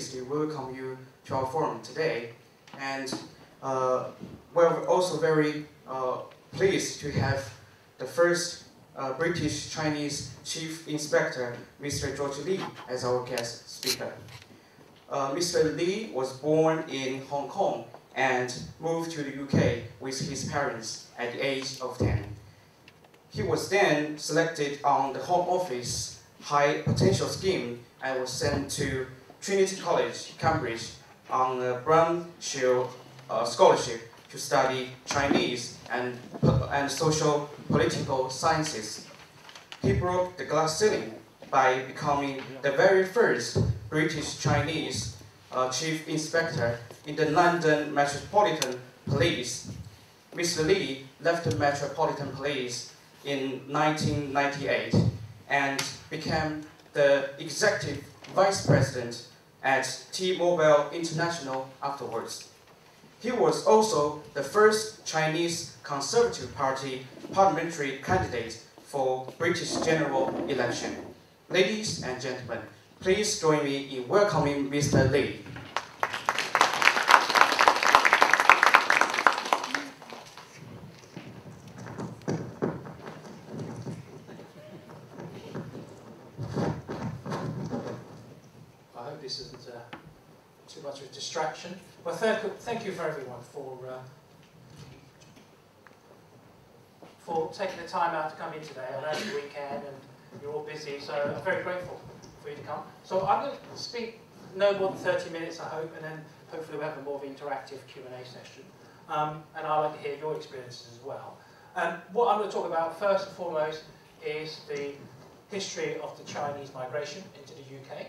pleased to welcome you to our forum today. And uh, we're also very uh, pleased to have the first uh, British Chinese Chief Inspector, Mr. George Lee, as our guest speaker. Uh, Mr. Lee was born in Hong Kong and moved to the UK with his parents at the age of 10. He was then selected on the Home Office High Potential Scheme and was sent to Trinity College, Cambridge, on a Shield uh, scholarship to study Chinese and, and social political sciences. He broke the glass ceiling by becoming the very first British Chinese uh, Chief Inspector in the London Metropolitan Police. Mr. Lee left the Metropolitan Police in 1998 and became the Executive Vice President at T-Mobile International afterwards. He was also the first Chinese Conservative Party parliamentary candidate for British general election. Ladies and gentlemen, please join me in welcoming Mr. Lee. I hope this isn't uh, too much of a distraction. Well, thank, thank you for everyone for uh, for taking the time out to come in today. I know it's the weekend and you're all busy, so I'm very grateful for you to come. So I'm going to speak no more than 30 minutes, I hope, and then hopefully we'll have a more of an interactive Q&A session. Um, and I'd like to hear your experiences as well. Um, what I'm going to talk about first and foremost is the history of the Chinese migration into the UK,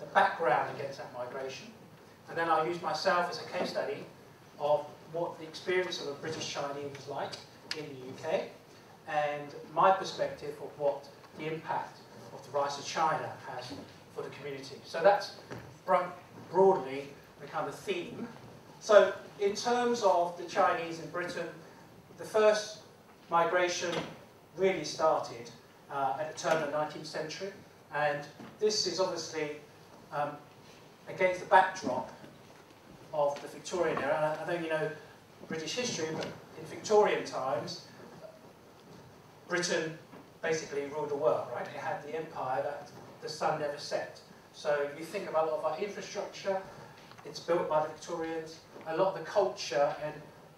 the background against that migration, and then I'll use myself as a case study of what the experience of a British Chinese was like in the UK, and my perspective of what the impact of the rise of China has for the community. So that's bro- broadly the kind of theme. So in terms of the Chinese in Britain, the first migration really started uh, at the turn of the 19th century, and this is obviously um, against the backdrop of the Victorian era. I, know you know British history, but in Victorian times, Britain basically ruled the world, right? It had the empire that the sun never set. So you think about a lot of our infrastructure, it's built by the Victorians. A lot of the culture and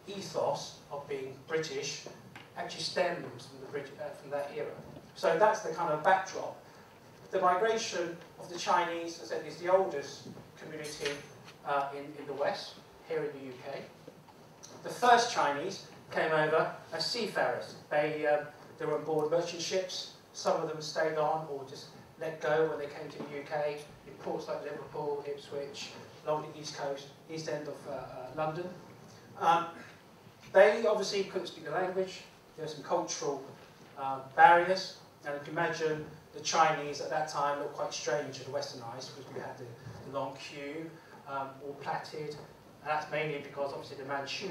ethos of being British actually stems from, the Brit- uh, from that era. So that's the kind of backdrop. The migration of the Chinese, as I said, is the oldest community uh, in, in the West, here in the UK. The first Chinese came over as seafarers. They, um, they were on board merchant ships. Some of them stayed on or just let go when they came to the UK in ports like Liverpool, Ipswich, along the east coast, east end of uh, uh, London. Um, they obviously couldn't speak the language. There were some cultural uh, barriers. And you imagine the Chinese at that time looked quite strange to the Western eyes because we had the, the long queue, um, all plaited. And that's mainly because obviously the Manchu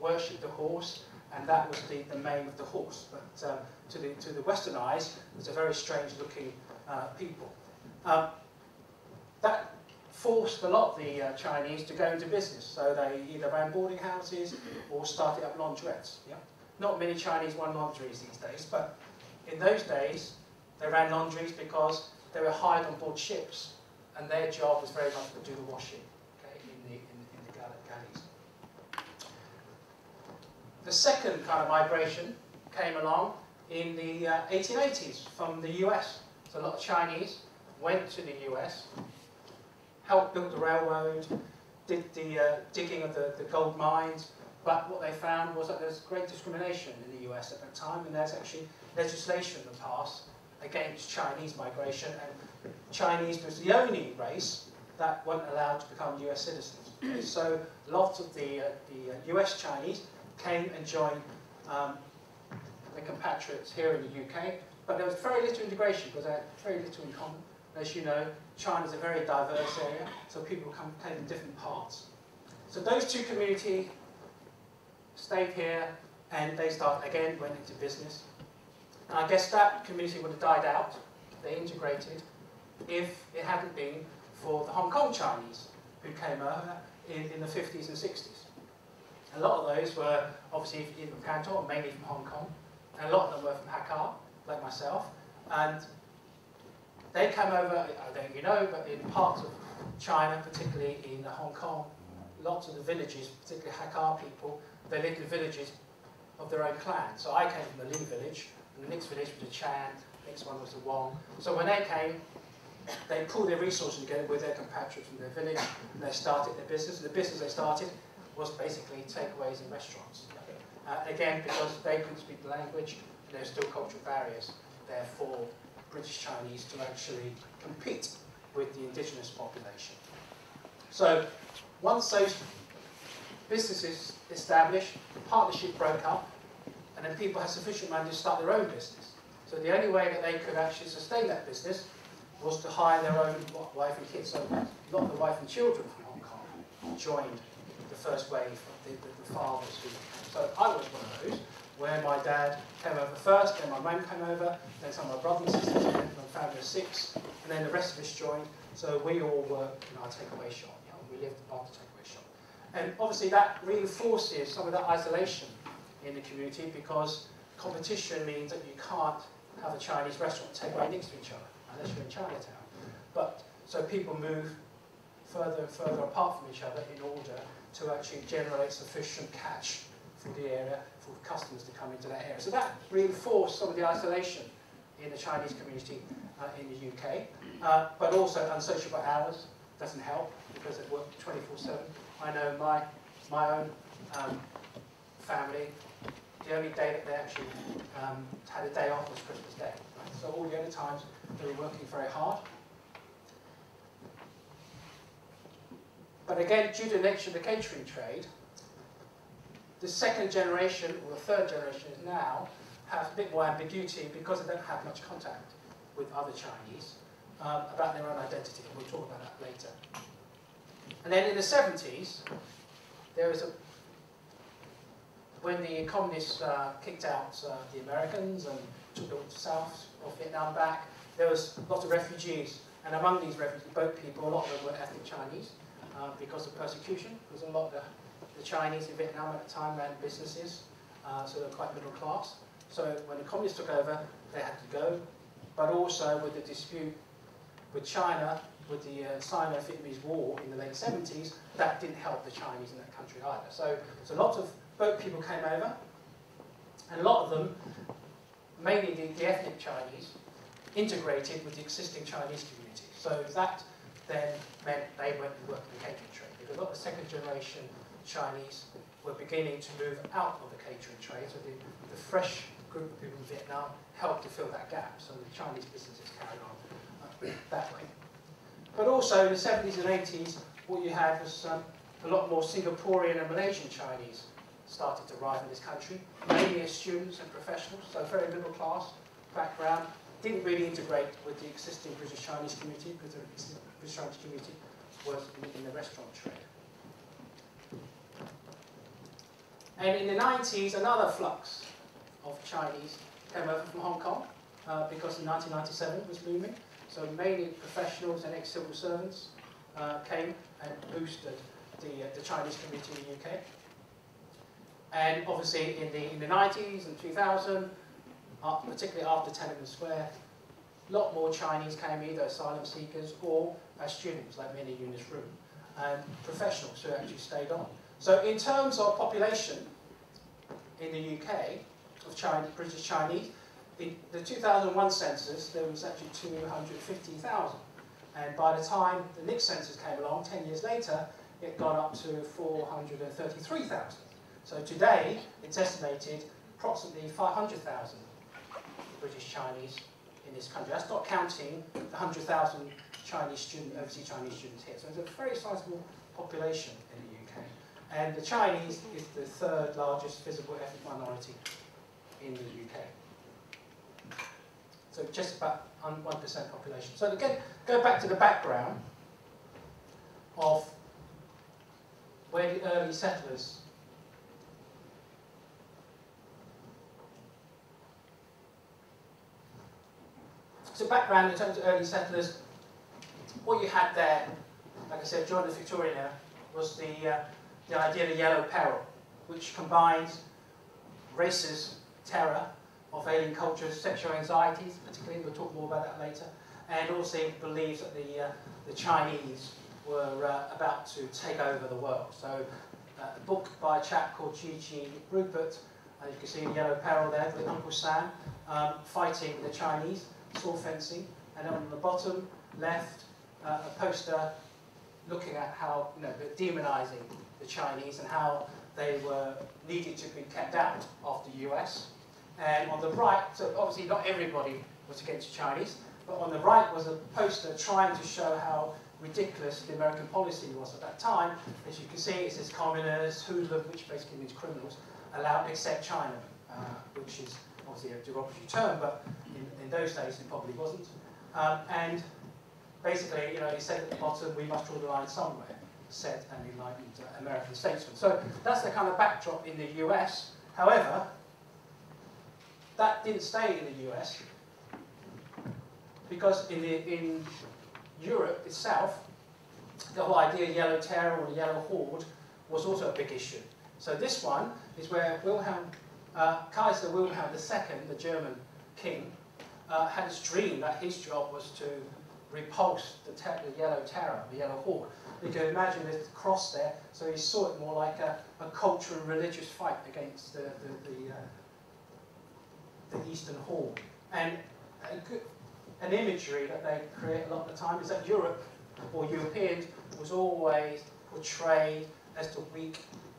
worshipped the horse, and that was the, the mane of the horse. But um, to, the, to the Western eyes, it was a very strange looking uh, people. Um, that forced a lot of the uh, Chinese to go into business. So they either ran boarding houses or started up laundrettes. Yeah? Not many Chinese run laundries these days, but in those days, they ran laundries because they were hired on board ships, and their job was very much to do the washing okay, in the, in, in the gall- galleys. The second kind of migration came along in the uh, 1880s from the US. So a lot of Chinese went to the US, helped build the railroad, did the uh, digging of the, the gold mines, but what they found was that there's great discrimination in the US at that time, and there's actually legislation that passed against Chinese migration, and Chinese was the only race that weren't allowed to become US citizens. so lots of the, uh, the uh, US Chinese came and joined um, compatriots here in the UK, but there was very little integration because they had very little in common. As you know, China's a very diverse area, so people come came in different parts. So those two communities stayed here and they started again, went into business. And I guess that community would have died out, they integrated, if it hadn't been for the Hong Kong Chinese who came over in, in the 50s and 60s. A lot of those were obviously in Canton, mainly from Hong Kong, and a lot of them were from Hakka, like myself, and they came over, I don't know you know, but in parts of China, particularly in Hong Kong, lots of the villages, particularly Hakka people, they lived in villages of their own clan. So I came from the Li village, and the next village was the Chan, the next one was the Wong. So when they came, they pulled their resources together with their compatriots from their village, and they started their business. And the business they started was basically takeaways and restaurants. Uh, again, because they couldn't speak the language, there were still cultural barriers there for British Chinese to actually compete with the indigenous population. So once those businesses established, the partnership broke up, and then people had sufficient money to start their own business. So the only way that they could actually sustain that business was to hire their own wife and kids. So of the wife and children from Hong Kong joined the first wave of the, the, the fathers. Who, so I was one of those, where my dad came over first, then my mum came over, then some of my brothers and sisters, then my family of six, and then the rest of us joined. So we all worked in our takeaway shop. You know, we lived above the takeaway shop. And obviously that reinforces some of that isolation in the community because competition means that you can't have a Chinese restaurant takeaway next to each other unless you're in Chinatown. But so people move further and further apart from each other in order to actually generate sufficient catch for the area for customers to come into that area. So that reinforced some of the isolation in the Chinese community uh, in the UK. Uh, but also unsociable hours doesn't help because it work 24-7. I know my, my own um, family, the only day that they actually um, had a day off was Christmas Day. Right? So all the other times they were working very hard. But again, due to the nature of the catering trade, the second generation or the third generation now have a bit more ambiguity because they don't have much contact with other Chinese um, about their own identity. And we'll talk about that later. And then in the 70s, there was a when the communists uh, kicked out uh, the Americans and took the south of Vietnam back, there was lots of refugees. And among these refugees, boat people, a lot of them were ethnic Chinese uh, because of persecution, because a lot of the, the, Chinese in Vietnam at the time ran businesses, uh, so they were quite middle class. So when the communists took over, they had to go. But also with the dispute with China, with the uh, Sino-Vietnamese War in the late 70s, that didn't help the Chinese in that country either. So, so lots of boat people came over, and a lot of them, mainly the, the ethnic Chinese, integrated with the existing Chinese community. So that then meant they went and worked in the catering trade. Because a lot of second generation Chinese were beginning to move out of the catering trade. So the, the fresh group of people in Vietnam helped to fill that gap. So the Chinese businesses carried on uh, that way. But also in the 70s and 80s, what you had was um, a lot more Singaporean and Malaysian Chinese started to arrive in this country, mainly as students and professionals, so very middle class background, didn't really integrate with the existing British Chinese community because the British Chinese community was in, in the restaurant trade. And in the 90s, another flux of Chinese came over from Hong Kong uh, because in 1997 was booming. So mainly professionals and ex-civil servants uh, came and boosted the, uh, the Chinese community in the UK. And obviously in the, in the 90s and 2000, uh, particularly after Tiananmen Square, a lot more Chinese came either asylum seekers or as students, like many in this room, and professionals who actually stayed on. So in terms of population in the UK, of China, British Chinese, in the 2001 census, there was actually 250,000. And by the time the next census came along, 10 years later, it got up to 433,000. So today, it's estimated approximately 500,000 British Chinese in this country. That's not counting the 100,000 Chinese student, overseas Chinese students here. So it's a very sizable population in the UK. And the Chinese is the third largest visible ethnic minority in the UK. So just about 1% population. So again, go back to the background of where the early settlers So background in terms of early settlers, what you had there, like I said, during the Victorian era, was the, uh, the idea of the yellow peril, which combines racist terror of alien cultures, sexual anxieties, particularly, we'll talk more about that later, and also believes that the, uh, the Chinese were uh, about to take over the world. So uh, a book by a chap called G.G. Rupert, and you can see the yellow peril there with Uncle Sam, um, fighting the Chinese, sword fencing, and on the bottom left, uh, a poster looking at how, you know, demonizing the Chinese and how they were needed to be kept out of the US. And on the right, so obviously not everybody was against the Chinese, but on the right was a poster trying to show how ridiculous the American policy was at that time. As you can see, it says communist, hoodlum, which basically means criminals, allowed except China, uh, which is obviously a derogatory term, but in, in those days it probably wasn't. Um, and basically, you know, he said at the bottom, we must draw the line somewhere, said an enlightened uh, American statesman. So that's the kind of backdrop in the US. However, that didn't stay in the US because in, the, in Europe itself, the whole idea of yellow terror or yellow horde was also a big issue. So this one is where Wilhelm, uh, Kaiser Wilhelm II, the German king, uh, had this dream that his job was to repulse the, the, yellow terror, the yellow horde. You can imagine this cross there, so he saw it more like a, a cultural and religious fight against the, the, the, uh, the Eastern Horde. And an imagery that they create a lot of the time is that Europe, or Europeans, was always portrayed as the weak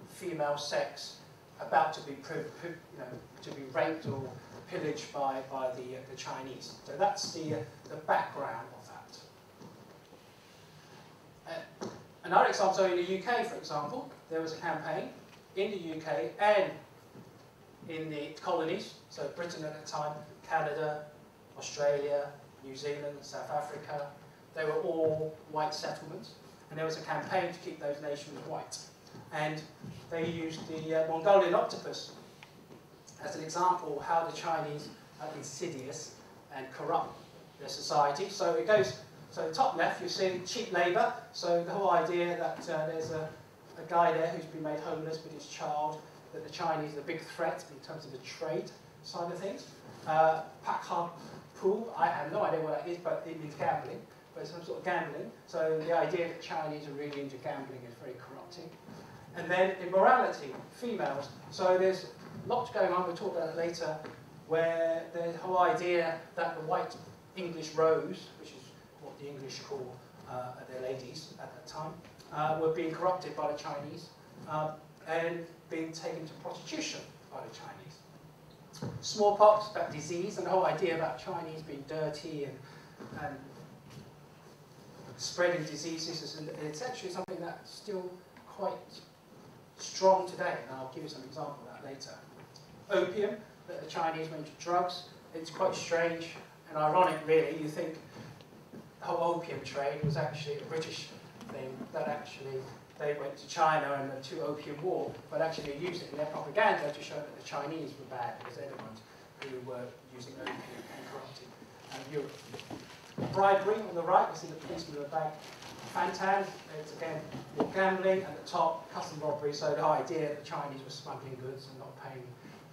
female sex about to be, you know, to be raped or pillaged by, by the, uh, the Chinese. So that's the, uh, the background. Uh, another example, in the UK, for example, there was a campaign in the UK and in the colonies, so Britain at the time, Canada, Australia, New Zealand, South Africa, they were all white settlements, and there was a campaign to keep those nations white. And they used the uh, Mongolian octopus as an example of how the Chinese are insidious and corrupt their society. So it goes, so top left you see cheap labour, so the whole idea that uh, there's a, a guy there who's been made homeless with his child, that the Chinese are a big threat in terms of the trade side of things. Uh, Pak Pu, I have no idea what that is, but it means gambling, but it's some sort of gambling. So the idea that Chinese are really into gambling is very corrupting. And then immorality, females. So there's lots going on, we'll talk about it later, where the whole idea that the white English rose, which is the English call uh, their ladies at that time, uh, were being corrupted by the Chinese um, and being taken to prostitution by the Chinese. Smallpox, that disease, and the whole idea about Chinese being dirty and, and spreading diseases, it's actually something that's still quite strong today, and I'll give you some example of that later. Opium, that the Chinese went to drugs, it's quite strange and ironic really, you think the whole opium trade was actually a British thing, that actually they went to China and the two opium war, but actually they used it in their propaganda to show that the Chinese were bad because they're the ones who were using opium and corrupting uh, Europe. Bribery on the right, you see the policeman with a bag Fantan, it's again gambling, at the top, custom robbery, so the idea that the Chinese were smuggling goods and not paying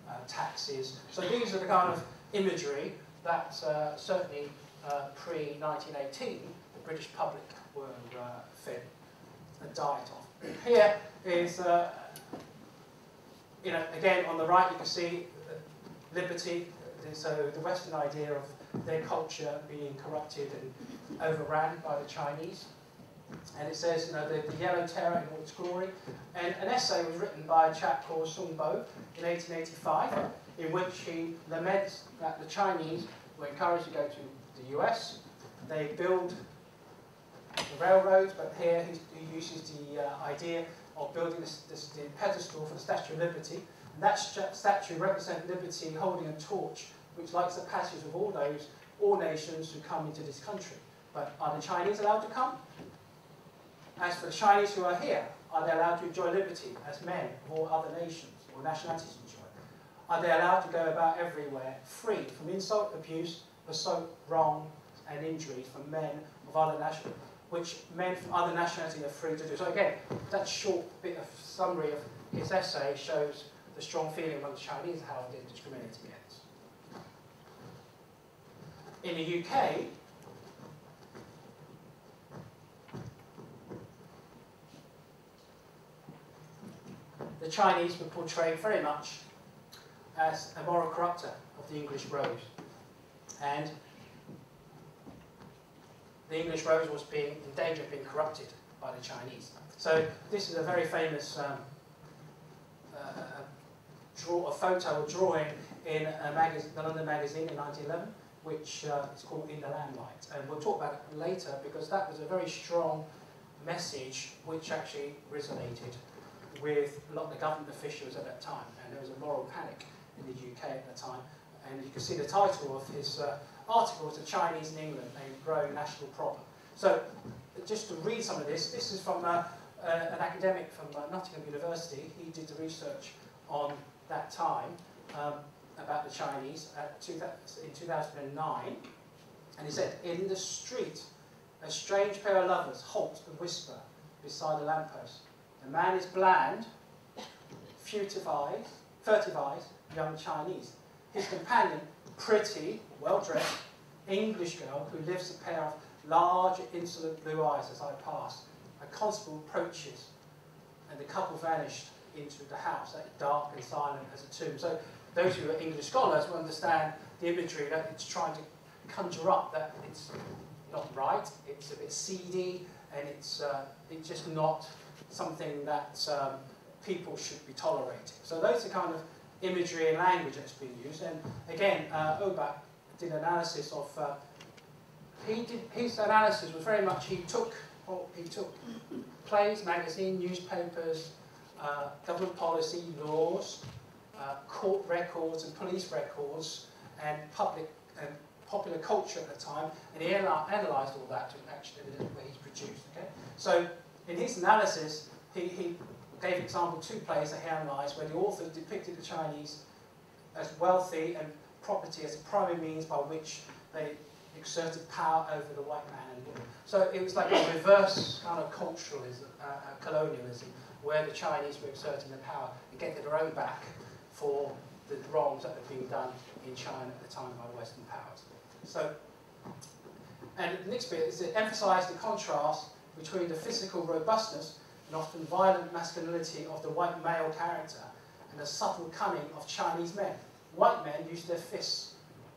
uh, taxes. So these are the kind of imagery that uh, certainly uh, pre-1918 the British public were uh, fed a diet of. Here is, uh, you know, again on the right you can see liberty, so the Western idea of their culture being corrupted and overran by the Chinese. And it says, you know, the, the Yellow Terror in all its glory. And an essay was written by a chap called Sung Bo in 1885, in which he laments that the Chinese were encouraged to go to the US. They build the railroads, but here he, he uses the uh, idea of building this, this, the pedestal for the Statue of Liberty. And that statue represents liberty holding a torch, which lights the passage of all those, all nations who come into this country. But are the Chinese allowed to come? As for the Chinese who are here, are they allowed to enjoy liberty as men of all other nations or nationalities enjoy? Are they allowed to go about everywhere free from insult, abuse, assault, wrong and injury for men of other nationalities? which men from other nationalities are free to do. So again, that short bit of summary of his essay shows the strong feeling among the Chinese how they're discriminated against. In the UK, the Chinese were portrayed very much as a moral corrupter of the English rose. And the English rose was being in danger of being corrupted by the Chinese. So this is a very famous um, uh, draw, a photo or drawing in a the London Magazine in 1911, which uh, is called In the Lamplight. And we'll talk about it later because that was a very strong message which actually resonated with a lot of the government officials at that time. And there was a moral panic in the UK at the time. And you can see the title of his uh, article The Chinese in England, a growing national problem. So just to read some of this, this is from uh, uh, an academic from uh, Nottingham University. He did the research on that time um, about the Chinese two in 2009. And he said, in the street, a strange pair of lovers halt and whisper beside a lamppost. The man is bland, furtive furtive eyes, young Chinese. His companion, pretty, well-dressed, English girl who lifts a pair of large, insolent blue eyes as I pass. A constable approaches, and the couple vanished into the house, dark and silent as a tomb. So those who are English scholars will understand the imagery that it's trying to conjure up that it's not right, it's a bit seedy, and it's, uh, it's just not something that um, people should be tolerating. So those are kind of imagery and language that's being used. And again, uh, Auerbach did analysis of, uh, he did, his analysis was very much, he took, oh, he took plays, magazine, newspapers, uh, government policy, laws, uh, court records and police records, and public and popular culture at the time, and he analysed all that to actually way he's produced. Okay? So in his analysis, he, he gave example two plays that he analysed where the author depicted the Chinese as wealthy and property as a primary means by which they exerted power over the white man and woman. So it was like a reverse kind of culturalism, uh, uh, colonialism, where the Chinese were exerting their power and getting their own back for the wrongs that had been done in China at the time by the Western powers. So, and the next bit is to emphasize the contrast between the physical robustness and often violent masculinity of the white male character and the subtle cunning of Chinese men. White men use their fists,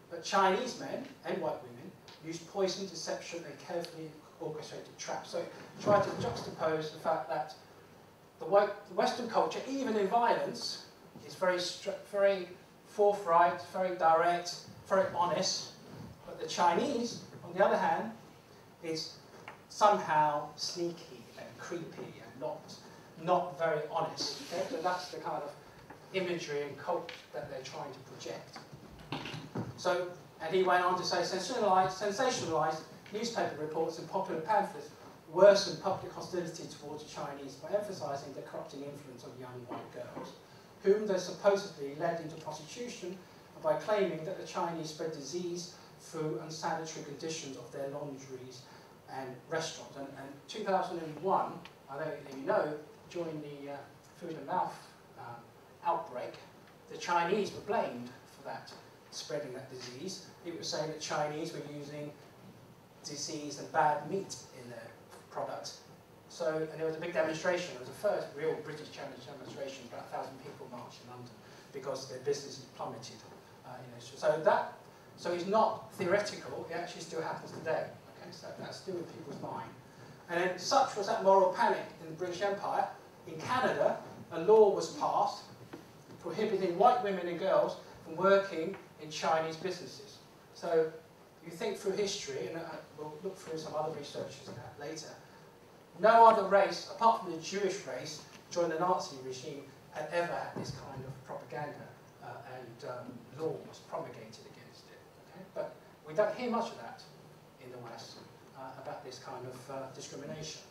but Chinese men and white women use poison, deception, and carefully orchestrated traps. So try to juxtapose the fact that the, white, the Western culture, even in violence, is very, very forthright, very direct, very honest. But the Chinese, on the other hand, is somehow sneaky and creepy not, not very honest. Okay? So that's the kind of imagery and cult that they're trying to project. So, and he went on to say, sensationalized, sensationalized newspaper reports and popular pamphlets worsen public hostility towards the Chinese by emphasizing the corrupting influence of young white girls, whom they supposedly led into prostitution by claiming that the Chinese spread disease through unsanitary conditions of their laundries and restaurants. And, and 2001, I don't you know, during the uh, foot and mouth um, outbreak, the Chinese were blamed for that, spreading that disease. People were saying that Chinese were using disease and bad meat in their products. So, and there was a big demonstration. It was the first real British demonstration. About a thousand people marched in London because their business plummeted. Uh, you know, so that, so it's not theoretical. It actually still happens today. Okay, so that's still in people's mind. And such was that moral panic in the British Empire. In Canada, a law was passed prohibiting white women and girls from working in Chinese businesses. So you think through history, and we'll look through some other researchers that later, no other race, apart from the Jewish race, during the Nazi regime, had ever had this kind of propaganda uh, and um, laws promulgated against it. Okay? But we don't hear much of that in the West uh, about this kind of uh, discrimination.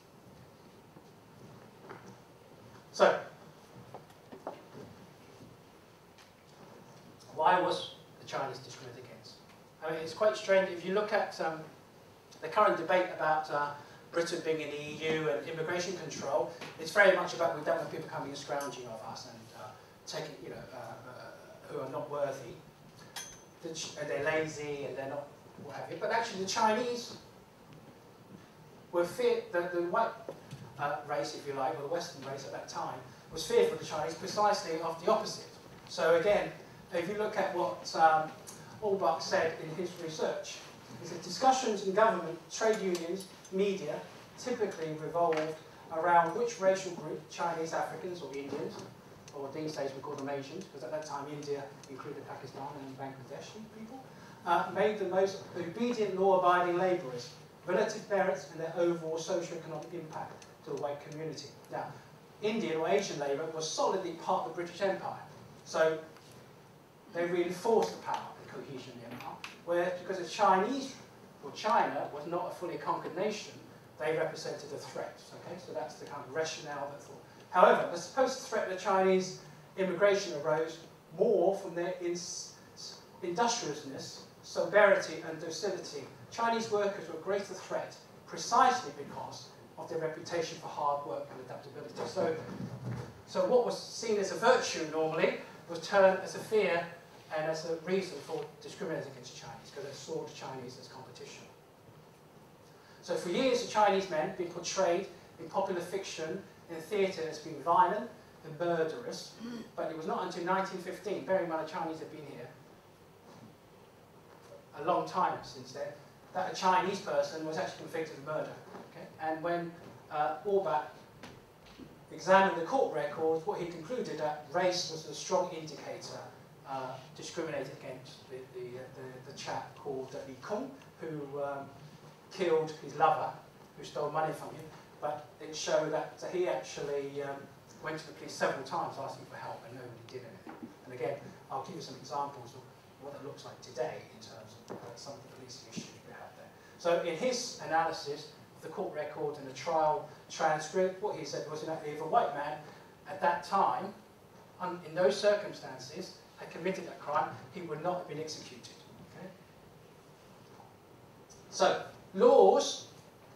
So, why was the Chinese discriminated against? I mean, it's quite strange if you look at um, the current debate about uh, Britain being in the EU and immigration control, it's very much about we don't want people coming and scrounging of us and uh, taking, you know, uh, uh, who are not worthy. and they're lazy and they're not what have you. But actually the Chinese were fear, the, the white uh, race, if you like, or the Western race at that time, was fearful of the Chinese precisely of the opposite. So again, if you look at what um, said in his research, is that discussions in government, trade unions, media, typically revolved around which racial group, Chinese, Africans or Indians, or these days we call them Asians, because at that time India included Pakistan and Bangladeshi people, uh, made the most obedient law-abiding labourers, relative merits and their overall socio-economic impact to the white community. Now, Indian or Asian labour was solidly part of the British Empire, so they reinforced the power and cohesion of the empire, whereas because the Chinese, or China, was not a fully conquered nation, they represented a threat. Okay, so that's the kind of rationale that thought. However, the supposed threat of Chinese immigration arose more from their industriousness, sobriety and docility. Chinese workers were a greater threat precisely because of their reputation for hard work and adaptability. So, so what was seen as a virtue normally was turned as a fear and as a reason for discriminating against Chinese, because they saw the Chinese as competition. So for years, the Chinese men have been portrayed in popular fiction, in theatre as being violent and murderous, but it was not until 1915, bearing in mind the Chinese had been here a long time since then, that a Chinese person was actually convicted of murder. Okay? And when uh, Auerbach examined the court records, what he concluded that race was a strong indicator uh, discriminated against the, the, the, the chap called Li Kung, who um, killed his lover, who stole money from him. But it showed that he actually um, went to the police several times asking for help and nobody did anything. And again, I'll give you some examples of what it looks like today in terms of uh, some of the police issues. So in his analysis of the court record and the trial transcript, what he said was that if a white man at that time, in those circumstances, had committed that crime, he would not have been executed. Okay? So, laws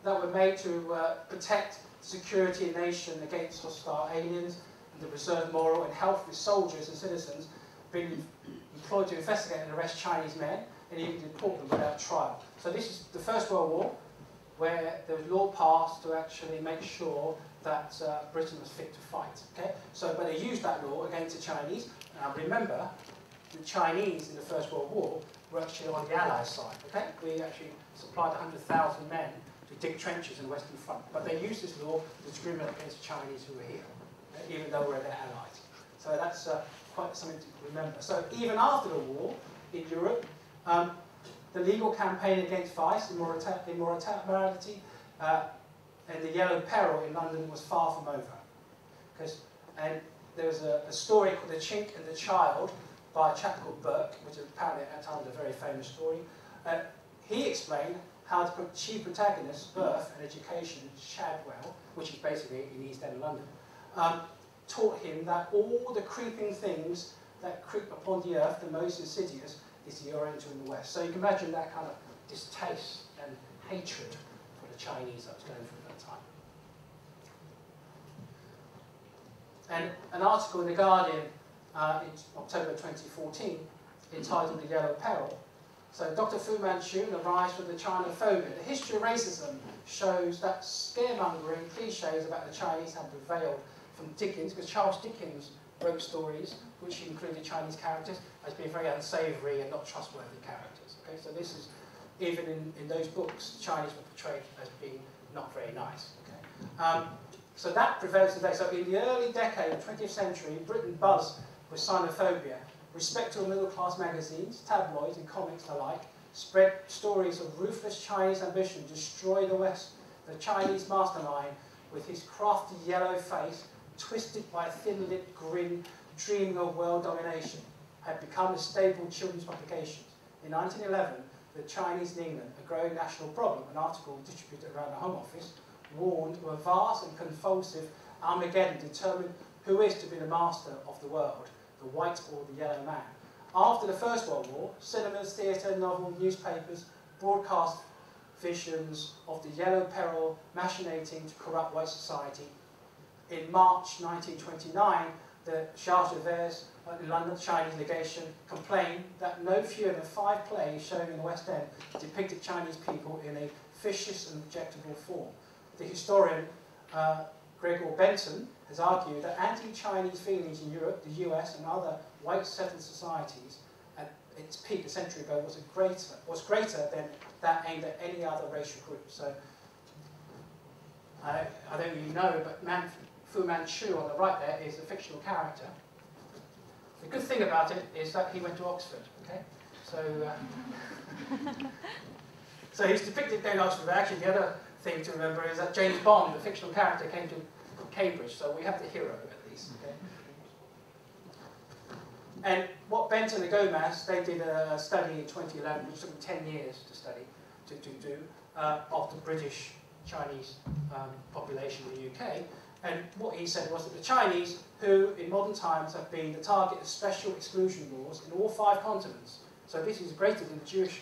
that were made to uh, protect security of nation against hostile aliens and to preserve moral and health with soldiers and citizens been employed to investigate and arrest Chinese men and even deport them without trial. So this is the First World War, where there was law passed to actually make sure that uh, Britain was fit to fight. Okay? So, but they used that law against the Chinese. Now remember, the Chinese in the First World War were actually on the Allies' side. Okay? We actually supplied 100,000 men to dig trenches in the Western Front. But they used this law to discriminate against the Chinese who were here, even though we were their allies. So that's uh, quite something to remember. So even after the war in Europe, um, the legal campaign against vice, immorality, uh, and the yellow peril in London was far from over. Because, and there was a, a, story called The Chink and the Child by a chap called Burke, which apparently at that time a very famous story. Uh, he explained how the chief protagonist's birth and education, Shadwell, which is basically in East End London, um, taught him that all the creeping things that creep upon the earth, the most insidious, is the Oriental and the West. So you can imagine that kind of distaste and hatred for the Chinese that was going through at that time. And an article in The Guardian uh, in October 2014 entitled The Yellow Peril. So Dr. Fu Manchu the rise of the Chinophobia. The history of racism shows that scaremongering cliches about the Chinese have prevailed from Dickens, because Charles Dickens wrote stories which included Chinese characters as being very unsavoury and not trustworthy characters. Okay, so this is even in, in those books, Chinese were portrayed as being not very nice. Okay, um, so that prevails today. So in the early decade of the 20th century, Britain buzzed with xenophobia. Respectable middle-class magazines, tabloids, and comics alike spread stories of ruthless Chinese ambition destroy the West. The Chinese mastermind, with his crafty yellow face, twisted by a thin-lipped grin, dreaming of world domination, had become a staple children's publication. In 1911, the Chinese in England, a growing national problem, an article distributed around the Home Office, warned of a vast and convulsive Armageddon determined who is to be the master of the world, the white or the yellow man. After the First World War, cinemas, theatre, novels, newspapers broadcast visions of the yellow peril machinating to corrupt white society. In March 1929, the Charge d'Affaires in London, Chinese legation, complained that no fewer than five plays showing in the West End depicted Chinese people in a vicious and objectable form. The historian uh, Gregor Benton has argued that anti-Chinese feelings in Europe, the US, and other white settled societies at its peak a century ago was, greater, was greater than that aimed at any other racial group. So I, I don't really know, but Man, Fu Manchu on the right there is a fictional character. The good thing about it is that he went to Oxford, okay? So, uh, so he's depicted going to Oxford, but actually the other thing to remember is that James Bond, the fictional character, came to Cambridge, so we have the hero at least. Okay? And what Benton and Gomez, they did a study in 2011, which took them 10 years to study, to, to do, uh, of the British Chinese um, population in the UK. And what he said was that the Chinese, who in modern times have been the target of special exclusion laws in all five continents, so this is greater than the Jewish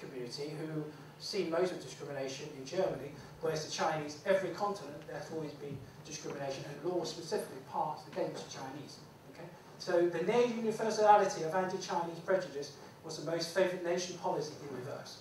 community who see most of discrimination in Germany, whereas the Chinese, every continent, there's always been discrimination and law specifically passed against the Chinese. Okay? So the near universality of anti-Chinese prejudice was the most favoured nation policy in reverse.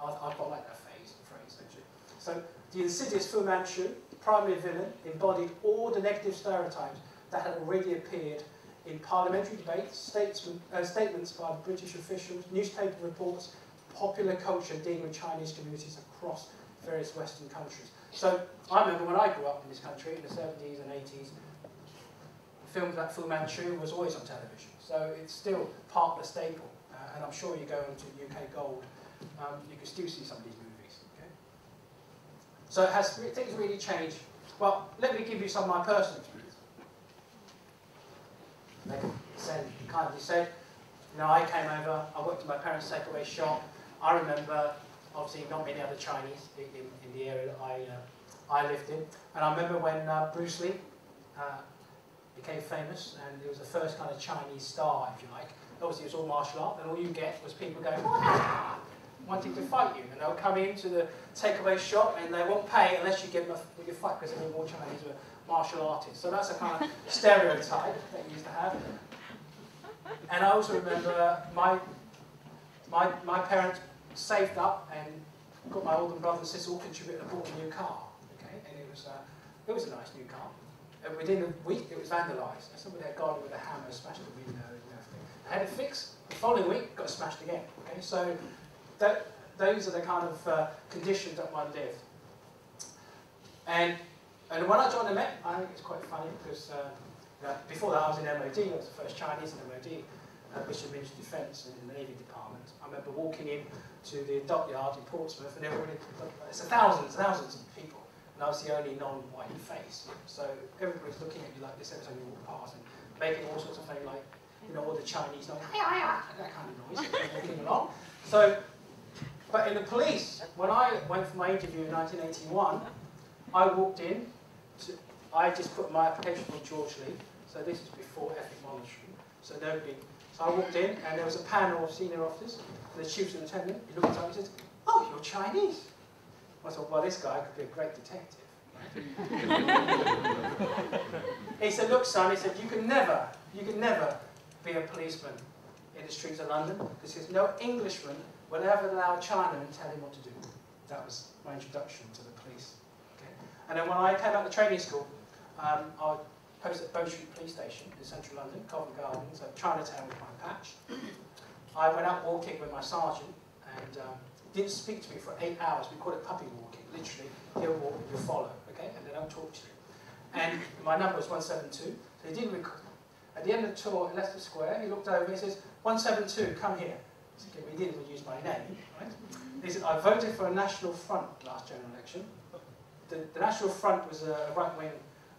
I, I quite like that phrase, phrase actually. So the insidious Fu Manchu, the primary villain, embodied all the negative stereotypes that had already appeared in parliamentary debates, uh, statements by British officials, newspaper reports, popular culture dealing with Chinese communities across various Western countries. So I remember when I grew up in this country in the 70s and 80s, films like Fu Manchu was always on television. So it's still part of the staple. Uh, and I'm sure you go into UK Gold, um, you can still see some of these movies. So has things really changed? Well, let me give you some of my personal experience. They said, kindly said, you know, I came over, I worked in my parents' takeaway shop, I remember, obviously, not many other Chinese in, in the area that I, uh, I lived in. And I remember when uh, Bruce Lee uh, became famous, and he was the first kind of Chinese star, if you like. Obviously, it was all martial art, and all you get was people going, wanting to fight you. And they'll come into the takeaway shop, and they won't pay unless you give them a, a fight, because they all Chinese were martial artists. So that's a kind of stereotype that you used to have. And I also remember my, my, my parents saved up and got my older brother and sister all contributed and bought a new car. Okay, and it was uh, it was a nice new car. And within a week, it was vandalised. Somebody had gone with a hammer, smashed the window and everything. I had it fixed. The following week, got smashed again. Okay, so that, those are the kind of uh, conditions that one lived. And and when I joined the Met, I think it's quite funny because uh, you know, before that I was in MOD. I was the first Chinese in MOD, uh, Ministry of Defence in the Navy Department. I remember walking in to the dockyard in Portsmouth, and everybody, it's a thousands, thousands of people, and I was the only non-white face. So everybody's looking at you like this every time you walk past, and making all sorts of things like, you know, all the Chinese noise, that kind of noise, walking along. So, but in the police, when I went for my interview in 1981, I walked in, to, I just put my application for George Lee, so this is before ethnic monitoring, so nobody, so I walked in, and there was a panel of senior officers, the chief superintendent, he looked at me and said, oh, you're Chinese. I thought, well, this guy could be a great detective. he said, look, son, he said, you can never, you can never be a policeman in the streets of London because there's no Englishman will ever allow a Chinaman to tell him what to do. That was my introduction to the police. Okay? And then when I came out of the training school, um, I posted at Bow Street Police Station in central London, Covent Garden, so Chinatown with my patch. I went out walking with my sergeant and um, didn't speak to me for eight hours. We call it puppy walking. Literally, he'll walk, you'll follow, okay? And they don't talk to you. And my number was 172. So he didn't At the end of the tour in Leicester Square, he looked over and he says, 172, come here. Said, he didn't use my name, right? He said, I voted for a National Front last general election. The, the National Front was a right-wing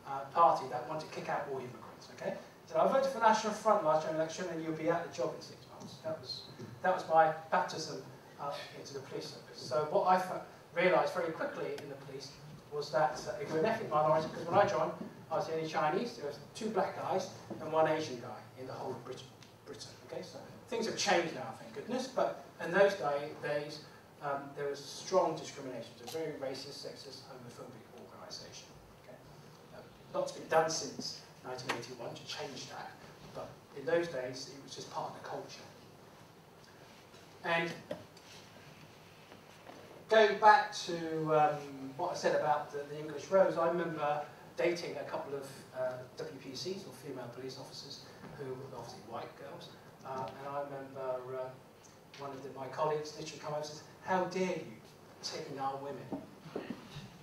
uh, party that wanted to kick out all immigrants, okay? Said, I voted for the National Front last general election and you'll be out of the job in six months. that was, that was my baptism uh, into the police service. So what I realised very quickly in the police was that uh, if you're an ethnic minority, because when I joined, I was the only Chinese, there was two black guys and one Asian guy in the whole of Britain. Britain okay, so things have changed now, thank goodness, but in those days, um, there was strong discrimination. It's a very racist, sexist, homophobic organisation. Okay? Uh, lots been done since 1981 to change that, but in those days it was just part of the culture. And going back to um, what I said about the, the, English rose, I remember dating a couple of uh, WPCs, or female police officers, who were obviously white girls, uh, and I remember uh, one of the, my colleagues literally come over and says, how dare you taking our women?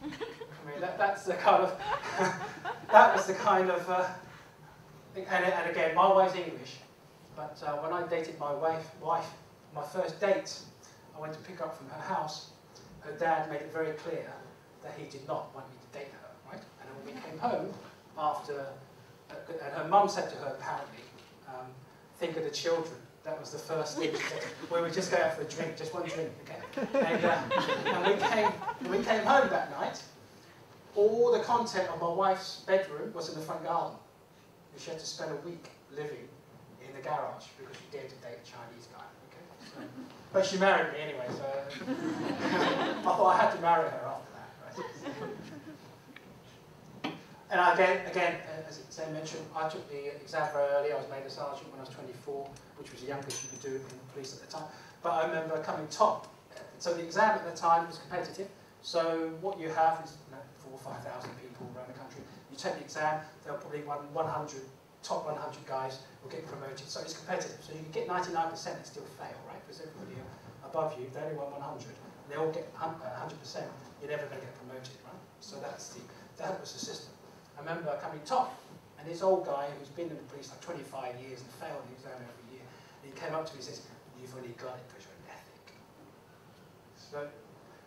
I mean, that, that's the kind of, that was the kind of, uh, and, and again, my wife's English, but uh, when I dated my wife, wife, my first date, I went to pick up from her house, her dad made it very clear that he did not want me to date her, right? And when we came home after, uh, and her mum said to her apparently, um, think of the children, that was the first thing. we would just go out for a drink, just one drink, okay? And, uh, and we, came, we came home that night. All the content of my wife's bedroom was in the front garden. And she had to spend a week living in the garage because she dared to date a Chinese guy. Okay? So, but she married me anyway, so I thought I had to marry her after that. Right? And again, again, as I mentioned, I took the exam very early. I was made a sergeant when I was 24, which was the youngest you could do in the police at the time. But I remember coming top. So the exam at the time was competitive. So what you have is you know, four or 5,000 people around the country. You take the exam, there'll probably one 100, top 100 guys will get promoted. So it's competitive. So you can get 99% and still fail, right? Because everybody above you, they only want 100. They all get 100%. Uh, You're never going to get promoted, right? So that's the, that was the system. I remember coming top, and this old guy who's been in the police like 25 years and failed the exam every year, and he came up to me and says, you've only got it because you're an ethic. So,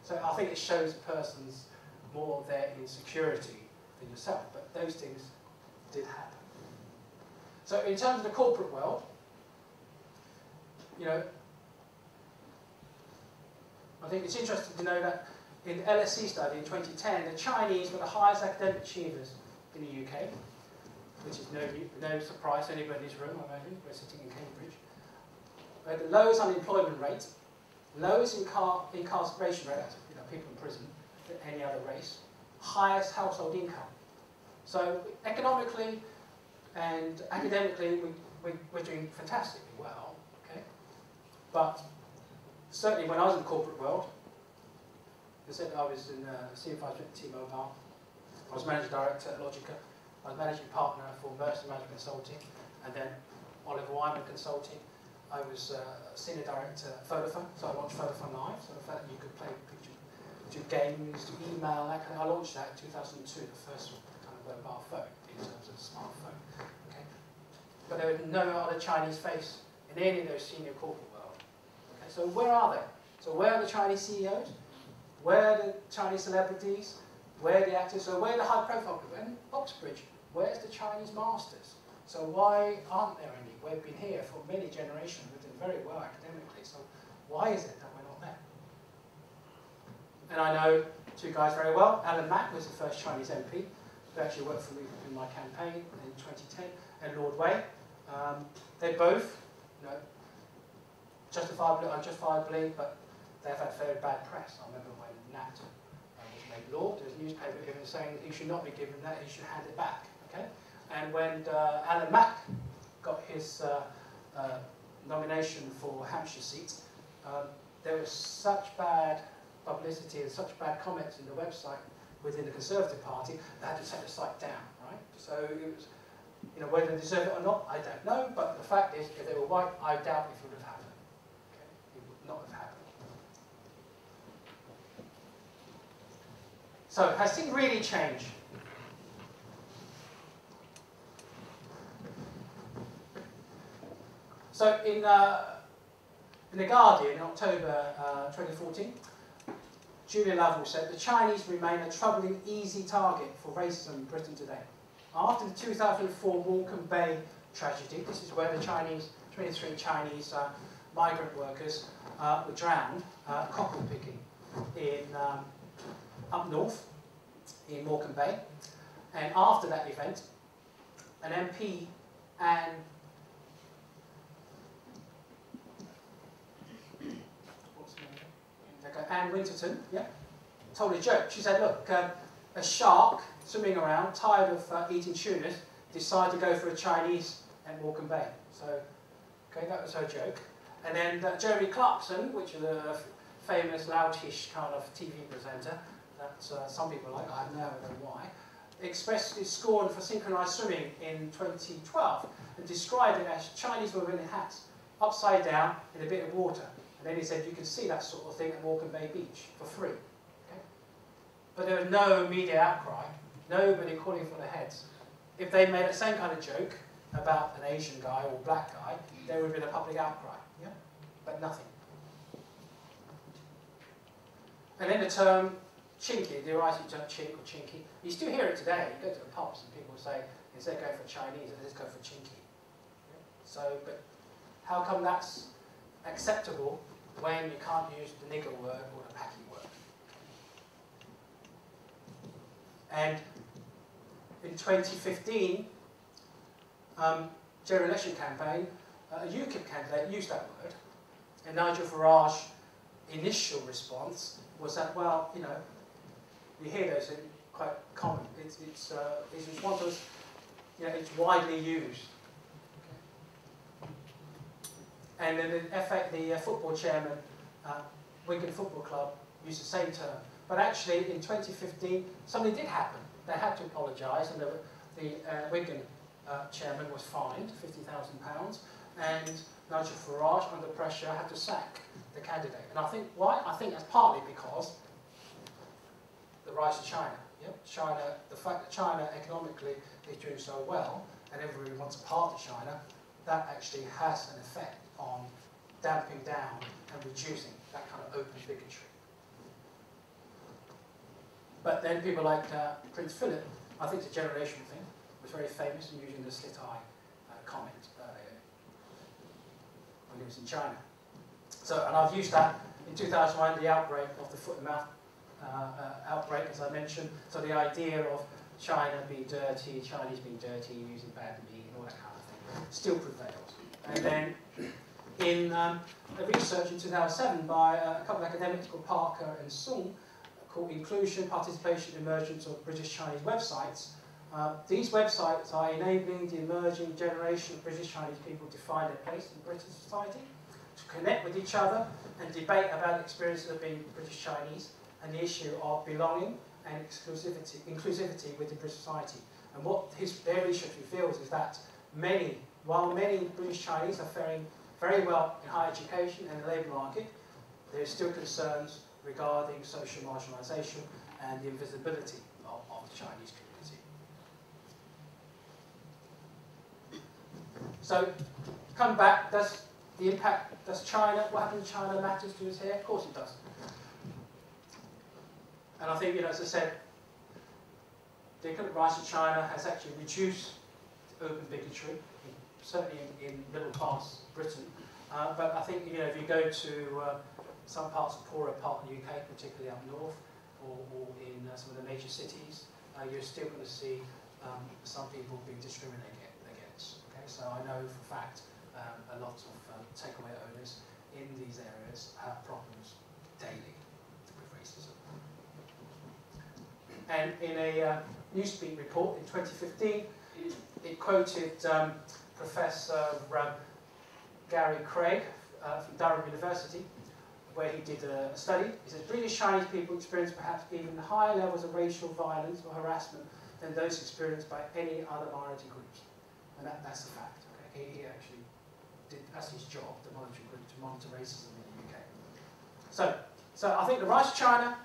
so I think it shows a persons more their insecurity than yourself, but those things did happen. So in terms of the corporate world, you know, I think it's interesting to know that in the LSE study in 2010, the Chinese were the highest academic achievers in the UK, which is no, no surprise to anybody in this room, I imagine. We're sitting in Cambridge. We the lowest unemployment rate, lowest incar incarceration rate, you know, people in prison, than any other race, highest household income. So economically and academically, we, we, we're doing fantastically well, okay? But certainly when I was in the corporate world, I said I was in uh, President T-Mobile, I was managing director at Logica. I was managing partner for Mercer Management Consulting, and then Oliver Wyman Consulting. I was uh, senior director at Vodafone, so I launched Vodafone Live, so the fact that you could play picture, do games, do email, that kind of, I launched that in 2002, the first kind of mobile phone in terms of smartphone. Okay, but there was no other Chinese face in any of those senior corporate world. Okay, so where are they? So where are the Chinese CEOs? Where are the Chinese celebrities? Where the actors, so where the high profile people? And Oxbridge, where's the Chinese masters? So why aren't there any? We've been here for many generations, we've done very well academically, so why is it that we're not there? And I know two guys very well. Alan Mak was the first Chinese MP who actually worked for me in my campaign in 2010, and Lord Wei. Um, they both, you know, justifiably, unjustifiably, but they've had very bad press. I remember when Nat made law. There's a newspaper even saying he should not be given that, he should hand it back. Okay? And when uh, Alan Mak got his uh, uh, nomination for Hampshire seat, um, there was such bad publicity and such bad comments in the website within the Conservative Party, they had to take the site down, right? So it was, you know, whether they deserve it or not, I don't know, but the fact is, if they were white, I doubt if it would have happened. Okay? It would not have happened. So has things really changed? So in, uh, in The Guardian in October uh, 2014, Julia Lovell said, the Chinese remain a troubling easy target for racism in Britain today. After the 2004 Morecambe Bay tragedy, this is where the Chinese, 23 Chinese uh, migrant workers uh, were drowned uh, cockle picking in um, up north in Morecambe Bay. And after that event, an MP and Anne Winterton, yeah, told a joke. She said, look, um, a shark swimming around, tired of uh, eating tunas, decided to go for a Chinese at Morecambe Bay. So, okay, that was her joke. And then uh, Jeremy Clarkson, which is a famous loutish kind of TV presenter that uh, some people like, I have no why, expressed his scorn for synchronized swimming in 2012 and described it as Chinese women in hats, upside down in a bit of water. And then he said you can see that sort of thing at Morecambe Bay Beach for free. Okay? But there was no media outcry, nobody calling for the heads. If they made the same kind of joke about an Asian guy or black guy, there would have been a public outcry. Yeah? But nothing. And then the term chinky, the rising term chink or chinky, you still hear it today. You go to the pubs and people say, instead of going for Chinese, let's go for chinky. So, but how come that's acceptable when you can't use the nigger word or the packy word? And in 2015, um, general election campaign, uh, a UKIP candidate used that word, and Nigel Farage initial response was that, well, you know, you hear those quite common. It's, it's, uh, it's response was, you know, it's widely used. And then in effect, the uh, football chairman, uh, Wigan Football Club, used the same term. But actually, in 2015, something did happen. They had to apologise, and the, the uh, Wigan uh, chairman was fined £50,000, and Nigel Farage, under pressure, had to sack the candidate. And I think why? I think that's partly because the rise of China. Yep. China, the fact that China economically is doing so well, and everybody wants a part of China, that actually has an effect on damping down and reducing that kind of open bigotry. But then people like uh, Prince Philip, I think it's a generational thing, was very famous in using the slit eye uh, comment uh, when he was in China. So, and I've used that in 2001, the outbreak of the foot and mouth outbreak, as I mentioned. So the idea of China being dirty, Chinese being dirty, using bad meat, and all that kind of thing, still prevails. And then in um, a research in 2007 by uh, a couple of academics called Parker and Song, called Inclusion, Participation, Emergence of British Chinese Websites. Uh, these websites are enabling the emerging generation of British Chinese people to find their place in British society, to connect with each other and debate about experiences of being British Chinese and the issue of belonging and exclusivity, inclusivity within British society. And what his, research reveals is that many, while many British Chinese are faring very well in higher education and the labour market, there are still concerns regarding social marginalisation and the invisibility of, of the Chinese community. So, come back, does the impact, does China, what happened in China matters to us here? Of course it does. And I think, you know, as I said, the economic rise of China has actually reduced open bigotry certainly in, in middle class Britain. Uh, but I think you know if you go to uh, some parts of poorer part of the UK, particularly up north or, or in uh, some of the major cities, uh, you're still going to see um, some people being discriminated against. Okay, so I know for a fact um, a lot of um, takeaway owners in these areas have problems daily with racism. And in a uh, Newspeak report in 2015, it, quoted um, Professor Gary Craig uh, from Durham University, where he did a study. He says British Chinese people experience perhaps even higher levels of racial violence or harassment than those experienced by any other minority groups. And that, that's the fact. Okay? He, he actually did, that's his job, the monitoring group, to monitor racism in the UK. So, so I think the rise of China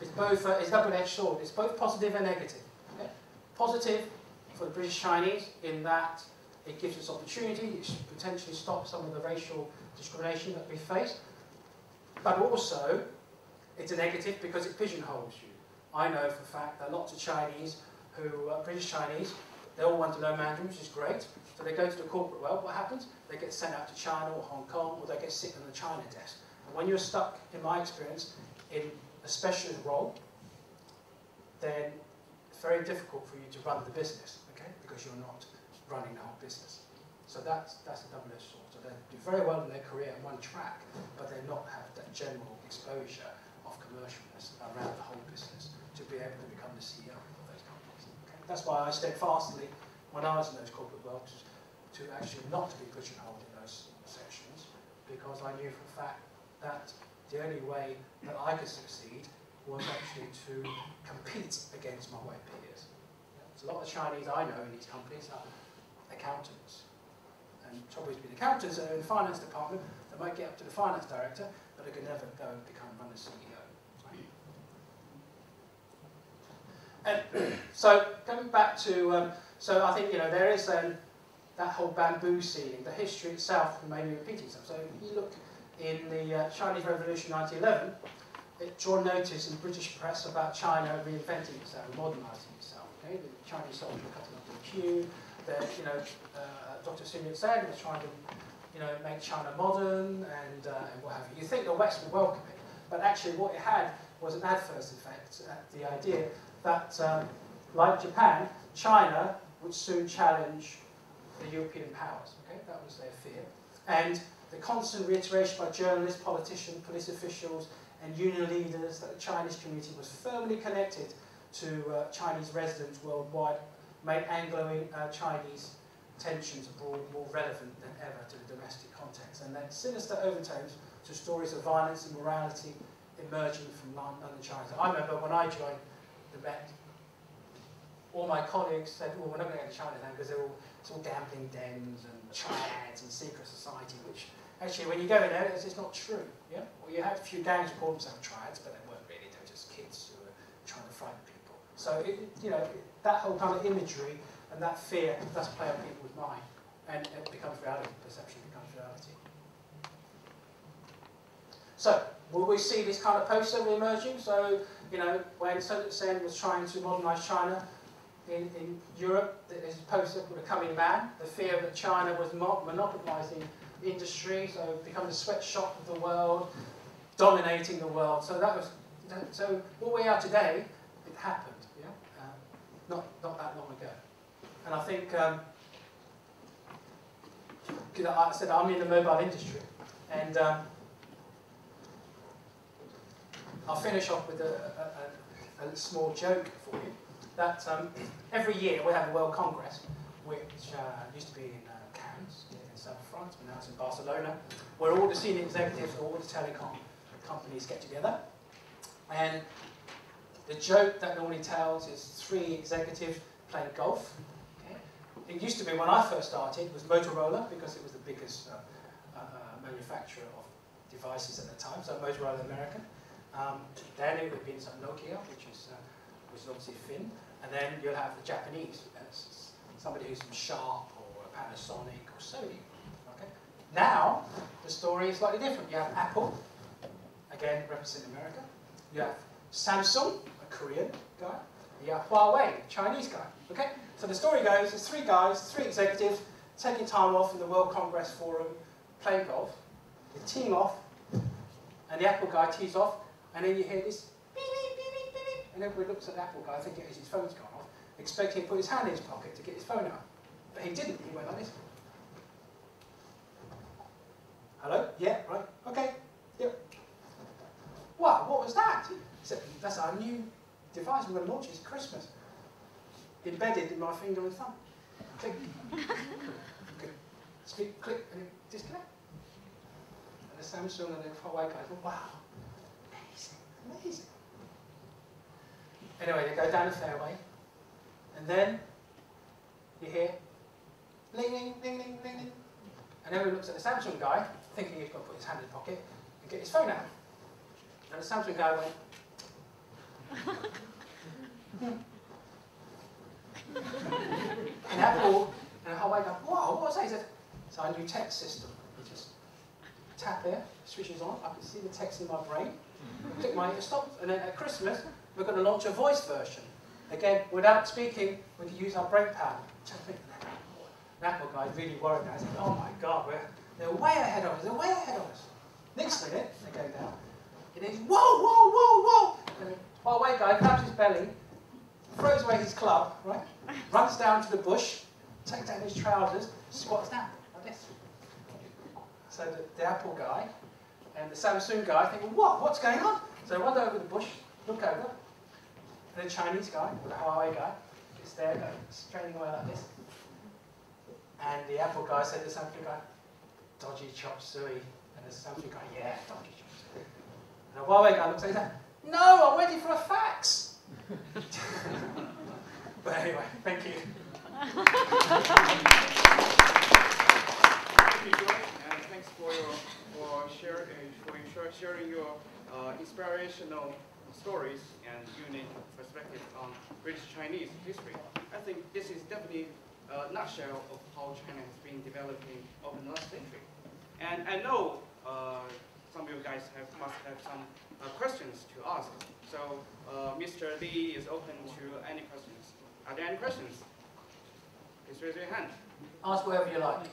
is both uh, double-edged sword. It's both positive and negative. Okay? Positive for the British Chinese in that it gives us opportunity, it potentially stops some of the racial discrimination that we face, but also it's a negative because it pigeonholes you. I know for a fact that lots of Chinese who are British Chinese, they all want to know Mandarin, which is great. So they go to the corporate world, what happens? They get sent out to China or Hong Kong, or they get sit on the China desk. And when you're stuck, in my experience, in a specialist role, then it's very difficult for you to run the business okay? because you're not running the whole business. So that's, that's a double-edged sword. So they do very well in their career on one track, but they not have that general exposure of commercialness around the whole business to be able to become the CEO of those companies. Okay? That's why I steadfastly, when I was in those corporate worlds, to actually not to be pigeonholed in those sections, because I knew for a fact that the only way that I could succeed was actually to compete against my white peers. So a lot of the Chinese I know in these companies are accountants. And trouble is with accountants that are in the finance department, they might get up to the finance director, but they can never go and become run the CEO. And so going back to, um, so I think you know there is um, that whole bamboo ceiling. The history itself may be repeating itself. So you look in the uh, Chinese Revolution 1911, it drew notice in the British press about China reinventing itself, and modernising itself. Okay? The Chinese soldiers were cutting up the queue. The, you know, uh, Dr. Sun Yat-sen was trying to, you know, make China modern and, uh, and what have you. You think the West would welcome it, but actually what it had was an adverse effect. Uh, the idea that, um, like Japan, China would soon challenge the European powers. Okay, that was their fear, and the constant reiteration by journalists, politicians, police officials, and union leaders that the Chinese community was firmly connected to uh, Chinese residents worldwide made Anglo-Chinese uh, tensions abroad more relevant than ever to the domestic context, and then sinister overtones to stories of violence and morality emerging from London, China. I remember when I joined the Met, all my colleagues said, well, we're not going to go to China now because they're all, it's all gambling dens and triads and secret society, which actually when you go in there, it's, it's not true. Yeah? Well, you had a few who called themselves triads, but they weren't really, they were just kids who were trying to frighten people. So, it, you know, that whole kind of imagery and that fear does play on people's mind, and it becomes reality, perception becomes reality. So, will we see this kind of poster emerging? So, you know, when Sun Yat-sen was trying to modernise China in, in Europe, there's a poster called A Coming Man, the fear that China was monopolising industry, so becoming the sweatshop of the world, dominating the world. So that was, so what we are today, it happened, yeah? Uh, not, not that long ago. And I think, um, I said I'm in the mobile industry, and um, I'll finish off with a, a, a, a small joke for you. That um, every year we have a World Congress, which uh, used to be in south France, but now it's in Barcelona, where all the senior executives of all the telecom companies get together. And the joke that normally tells is three executives playing golf. Okay? It used to be, when I first started, was Motorola, because it was the biggest uh, uh, manufacturer of devices at the time, so Motorola American. Um, then it would be some Nokia, which is, uh, which is obviously Finn. And then you'll have the Japanese, uh, somebody who's from Sharp or Panasonic or Sony. Now, the story is slightly different. You have Apple, again representing America. You have Samsung, a Korean guy. You have Huawei, a Chinese guy. Okay? So the story goes, there's three guys, three executives, taking time off in the World Congress Forum, playing golf. They team off, and the Apple guy tees off, and then you hear this beep, beep, beep, beep, beep, and everybody looks at the Apple guy thinking oh, his phone's gone off, expecting to put his hand in his pocket to get his phone out. But he didn't, he went like this. Hello? Yeah, right. Okay. Yep. Wow, what was that? Said, that's our new device we're going to launch. It's Christmas. Embedded in my finger and thumb. Click. Speak, click, and disconnect. And the Samsung and the Huawei guys, wow, amazing, Amazing. Anyway, they go down the fairway, and then you hear ling, ling, ling, ling, ling, ling. And everyone looks at the Samsung guy, thinking he's got to put his hand in his pocket and get his phone out. And the Samsung guy went, and Apple and Huawei go, wow, what was that? He said, it's our new text system. You just tap there, switches on, I can see the text in my brain, click my stop, and then at Christmas, we're going to launch a voice version. Again, without speaking, we can use our brain power. The Apple guy's really worried now. Like, oh my God, we're, they're way ahead of us, they're way ahead of us. Next minute, they go down. And he's, whoa, whoa, whoa, whoa. And the Huawei guy grabs his belly, throws away his club, right? Runs down to the bush, takes down his trousers, squats down like this. So the, the Apple guy and the Samsung guy think, what? What's going on? So they wander over the bush, look over, and the Chinese guy, the Huawei guy, is there, straining away like this. And the Apple guy said to the Samsung guy, dodgy chop suey. And the Samsung guy, yeah, dodgy chop suey. And the Huawei guy looks like that. No, I'm waiting for a fax. but anyway, thank you. Thank you, Joy, and thanks for your for share, uh, for sharing your uh, inspirational stories and unique perspective on British Chinese history. I think this is definitely a nutshell of how China has been developing over the last century. And I know uh, some of you guys have, must have some uh, questions to ask. So uh, Mr. Lee is open to any questions. Are there any questions? Please raise your hand. Ask whatever you like.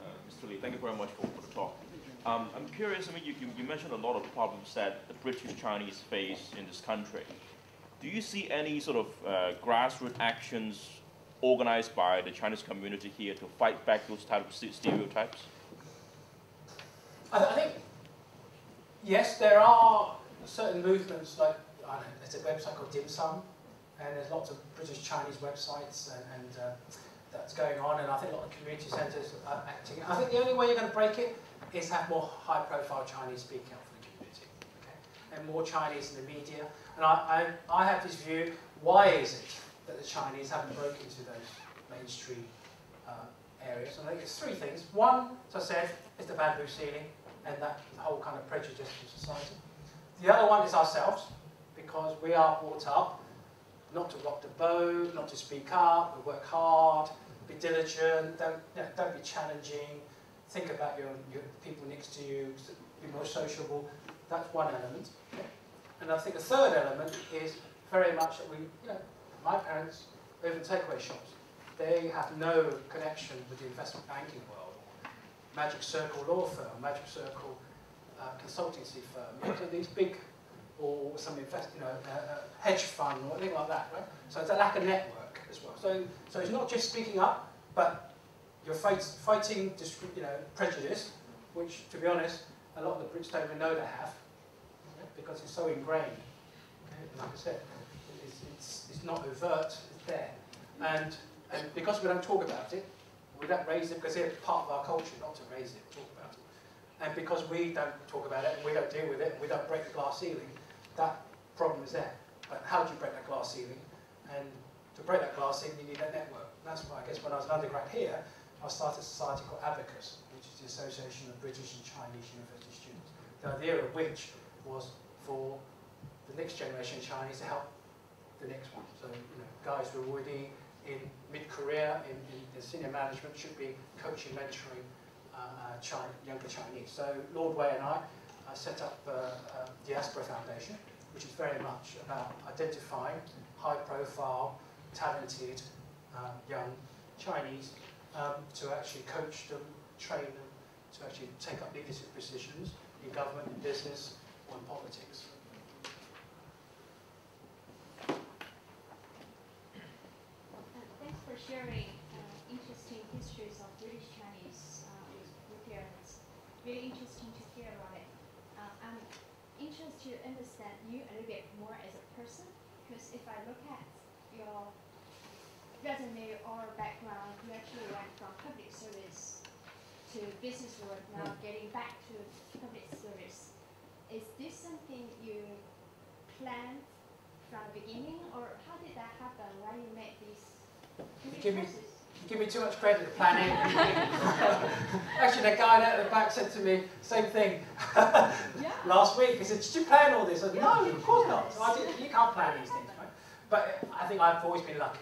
Uh, Mr. Lee, thank you very much for, for the talk. Um, I'm curious, I mean, you, you, you mentioned a lot of problems that the British Chinese face in this country. Do you see any sort of uh, grassroots actions organized by the Chinese community here to fight back those types of stereotypes? I, I think, yes, there are certain movements, like, I don't know, there's a website called Dim Sum, and there's lots of British Chinese websites, and, and uh, that's going on, and I think a lot of community centres are acting. I think the only way you're going to break it is have more high-profile Chinese speaking out for the community, okay? and more Chinese in the media. And I, I, I have this view, why is it that the Chinese haven't broken into those mainstream uh, areas? And I think it's three things. One, as I said, is the bamboo ceiling and that whole kind of prejudice in society. The other one is ourselves, because we are brought up not to rock the boat, not to speak up, we work hard, be diligent, don't, you know, don't be challenging, think about your, your people next to you, be more sociable. That's one element. And I think the third element is very much that we, you know, my parents live in takeaway shops. They have no connection with the investment banking world, or Magic Circle law firm, Magic Circle uh, consultancy firm. You know, these big, or some invest, you know, uh, uh, hedge fund or anything like that, right? So it's a lack of network as well. So, so it's not just speaking up, but you're fight, fighting, you know, prejudice, which, to be honest, a lot of the Brits don't even know they have, because it's so ingrained. Like I said, it's, it's, it's not overt, it's there. And, and because we don't talk about it, we don't raise it, because it's part of our culture not to raise it, talk about it. And because we don't talk about it, and we don't deal with it, and we don't break the glass ceiling, that problem is there. But how do you break that glass ceiling? And to break that glass ceiling, you need a network. That's why I guess when I was an undergrad here, I started a society called Abacus, which is the Association of British and Chinese University Students. The idea of which was for the next generation Chinese to help the next one. So, you know, guys who are already in mid-career, in, in, senior management, should be coaching, mentoring uh, China, younger Chinese. So Lord Wei and I uh, set up uh, uh, the Diaspora Foundation, which is very much about identifying high-profile, talented um, young Chinese um, to actually coach them, train them, to actually take up leadership positions in government, in business, or in politics. thanks for sharing uh, interesting histories of British Chinese uh, with, with parents. Really interesting to hear about it. Uh, I'm interested to understand you a little bit more as a person, because if I look at your resume or background, you actually went from public service to business work, now getting back to. Is this something you planned from the beginning, or how did that happen? Why you made these give me, give me too much credit for planning. Actually, the guy at the back said to me, same thing yeah. last week. He said, did you plan all this? I said, no, of course not. So I did, you can't plan these things, right? But I think I've always been lucky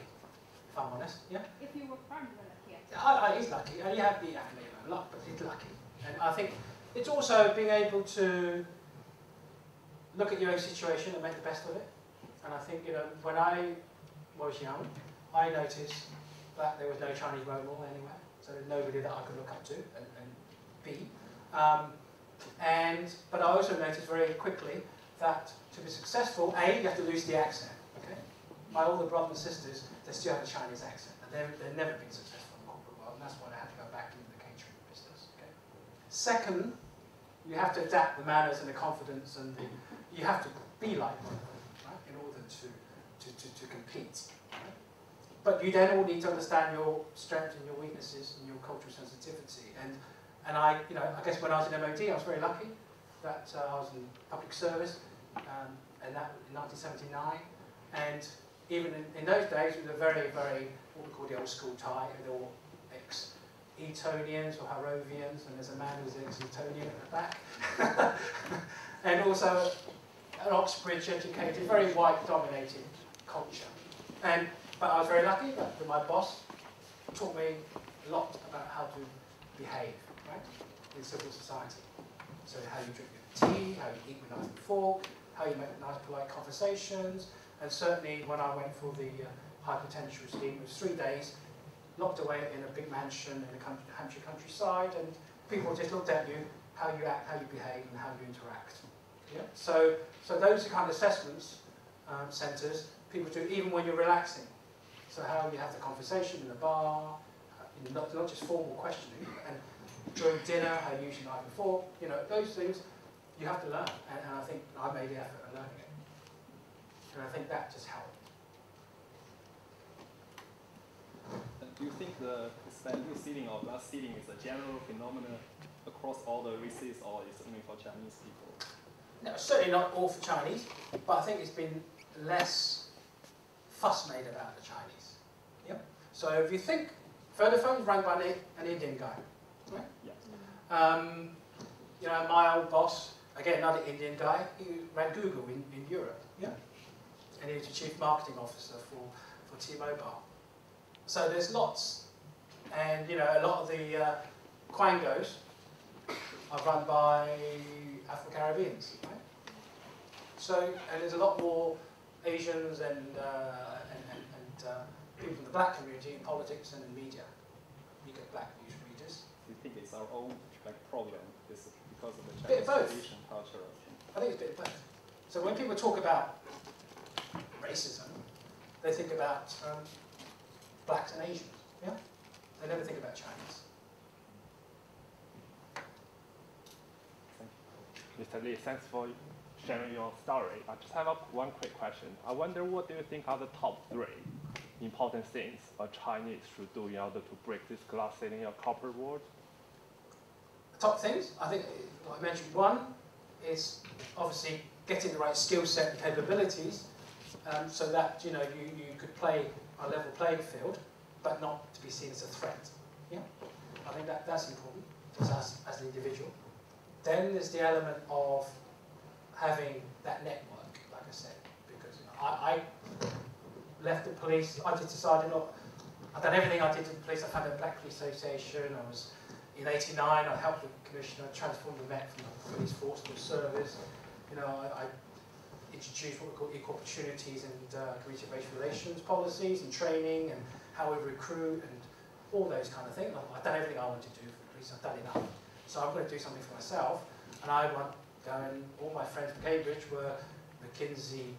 if I'm honest. Yeah. If you were born lucky. I, I, he's lucky. You have the accolade of luck, but he's lucky. And I think it's also being able to look at your own situation and make the best of it. And I think, you know, when I was young, I noticed that there was no Chinese role model anywhere. So there's nobody that I could look up to and, and be. Um, and, but I also noticed very quickly that to be successful, A, you have to lose the accent. Okay? my older brothers and sisters, they still have a Chinese accent, and they've, they've never been successful in the corporate world, and that's why they had to go back into the catering business. Okay? Second, you have to adapt the manners and the confidence, and the, you have to be like them, right, in order to, to, to, to compete. But you then all need to understand your strengths and your weaknesses and your cultural sensitivity. And, and I, you know, I guess when I was in MOD, I was very lucky that uh, I was in public service, um, and that in 1979. And even in, in those days, it was a very, very, what we call the old school tie, they were all ex-Etonians or Harrovians, and there's a man who's an ex-Etonian at the back. and also an Oxbridge educated, very white dominated culture. And, but I was very lucky that my boss taught me a lot about how to behave, right, in civil society. So how you drink your tea, how you eat with knife and fork, how you make nice polite conversations, and certainly when I went for the uh, high potential scheme, it was three days, locked away in a big mansion in the country, Hampshire countryside, and people just looked at you, how you act, how you behave, and how you interact. Yeah? So, so those are kind of assessments um, centres people do even when you're relaxing. So how you have the conversation in the bar, uh, not, not just formal questioning, and during dinner, how you knife and fork, you know, those things you have to learn, and, and I think I made the effort of learning it. And I think that just helped. Do you think the standing seating or glass seating is a general phenomenon across all the races or is it only for Chinese people? No, certainly not all for Chinese, but I think it's been less fuss made about the Chinese. Yep. So if you think, Vodafone's run by an Indian guy, right? Yeah. Um, you know, my old boss, again, another Indian guy, he ran Google in, in Europe, yeah? And he was the chief marketing officer for, for T-Mobile. So there's lots. And, you know, a lot of the uh, Quangos are run by Afro-Caribbeans, right? So, and there's a lot more Asians and, uh, and, and, and uh, people from the black community in politics and in media. You get black news readers. Do you think it's our own like problem? Is because of the Chinese. Asian culture? I think it's a bit of both. So when people talk about racism, they think about um, blacks and Asians, yeah? They never think about Chinese. Mr. Lee, thanks for sharing your story. I just have one quick question. I wonder what do you think are the top three important things a Chinese should do in order to break this glass ceiling of corporate world? Top things, I think, I mentioned, one is obviously getting the right skill set and capabilities um, so that, you know, you, you could play a level playing field, but not to be seen as a threat. Yeah? I think that, that's important, just as, as an individual. Then there's the element of having that network, like I said, because I, I left the police, I just decided not, I've done everything I did to the police, I founded a Black Police Association, I was, in 89, I helped the commissioner transform the Met from the police force to a service, you know, I, I introduced what we call equal opportunities and uh, community-based relations policies and training and how we recruit and all those kind of things. I've done everything I wanted to do for the police, I've done enough. So I'm going to do something for myself, and I want going, all my friends from Cambridge were McKinsey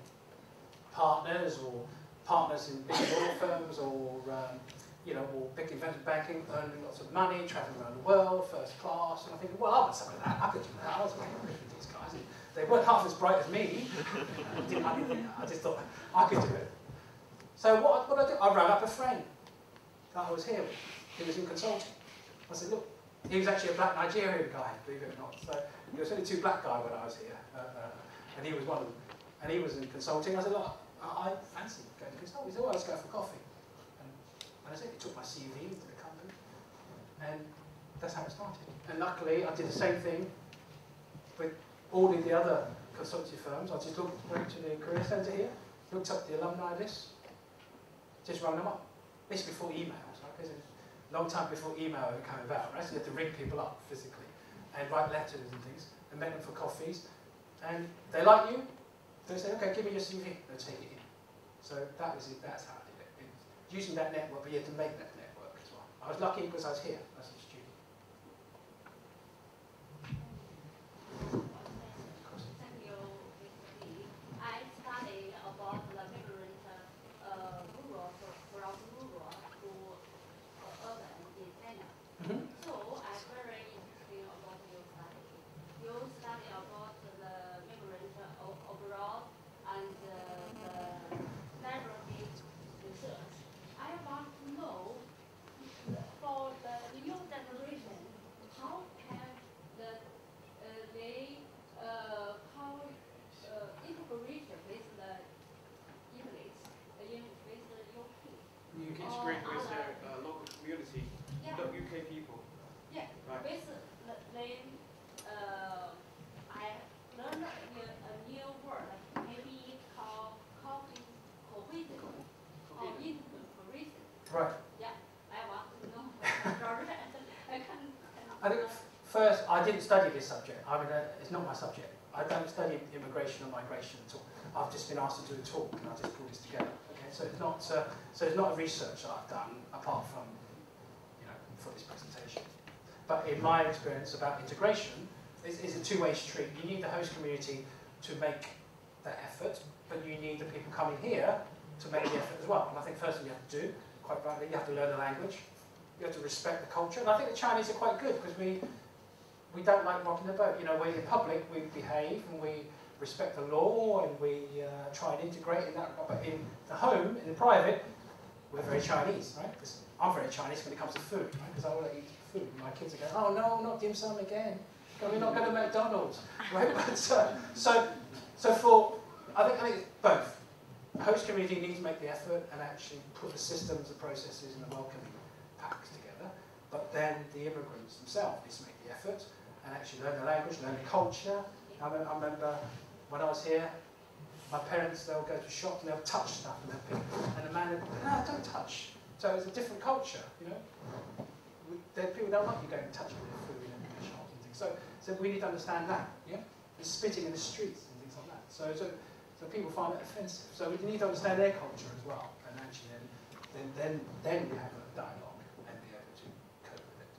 partners or partners in big law firms or, um, you know, or big investment banking, earning lots of money, traveling around the world, first class, and I think, well, I want some of that, I could do that, I was working with these guys. And they weren't half as bright as me, I, didn't, I, just thought I could do it. So what, what I did, I rang up a friend that I was here with, he was in consulting. I said, look, he was actually a black Nigerian guy, believe it or not. So there was only two black guys when I was here, uh, uh, and he was one of them. And he was in consulting. I said, look, I, I fancy going to consulting. He said, well, let's go for coffee. And, and I said, he took my CV to the company, and that's how it started. And luckily, I did the same thing with all of the other consultancy firms. I just looked, went to the career centre here, looked up the alumni list, just rang them up. This before emails, a long time before email ever came about, right? So you had to ring people up physically and write letters and things and make them for coffees. And they like you, they say, okay, give me your CV, they'll take it in. So that was it, that's how I did it. it using that network, but you had to make that network as well. I was lucky because I was here. I studied about the different uh, UK people. Yeah, Right. with the then uh, I learned a, a new word like maybe called cognitive cohesion or integration. Right. Yeah, I want to know. I can. I think f- first, I didn't study this subject. I mean, uh, it's not my subject. I don't study immigration or migration at all. I've just been asked to do a talk, and I just pulled this together. Okay, so it's not uh, so it's not research that I've done apart from you know for this presentation. But in my experience about integration, it's, it's a two-way street. You need the host community to make that effort, but you need the people coming here to make the effort as well. And I think first thing you have to do, quite rightly, you have to learn the language. You have to respect the culture. And I think the Chinese are quite good because we we don't like rocking the boat. You know, we're in public, we behave and we respect the law and we uh, try and integrate in that. But in the home, in the private, we're very Chinese, right? 'Cause I'm very Chinese when it comes to food, right? Because I want to eat food. My kids are going, oh no, not dim sum again. We're not going to McDonald's, right? But, uh, so, so for, I think, I think both. The host community needs to make the effort and actually put the systems, the processes, and the welcoming packs together. But then the immigrants themselves need to make the effort and actually learn the language, learn the culture. I, remember when I was here, my parents, they'll go to shops and they'll touch stuff and they'll pick, and the man would, no, don't touch. So it's a different culture, you know. We, there, people don't like you going and touching their food in the and things. So, so we need to understand that, yeah. The spitting in the streets and things like that. So, so, so people find it offensive. So we need to understand their culture as well, and actually then, then, then, then we have a dialogue and be able to cope with it.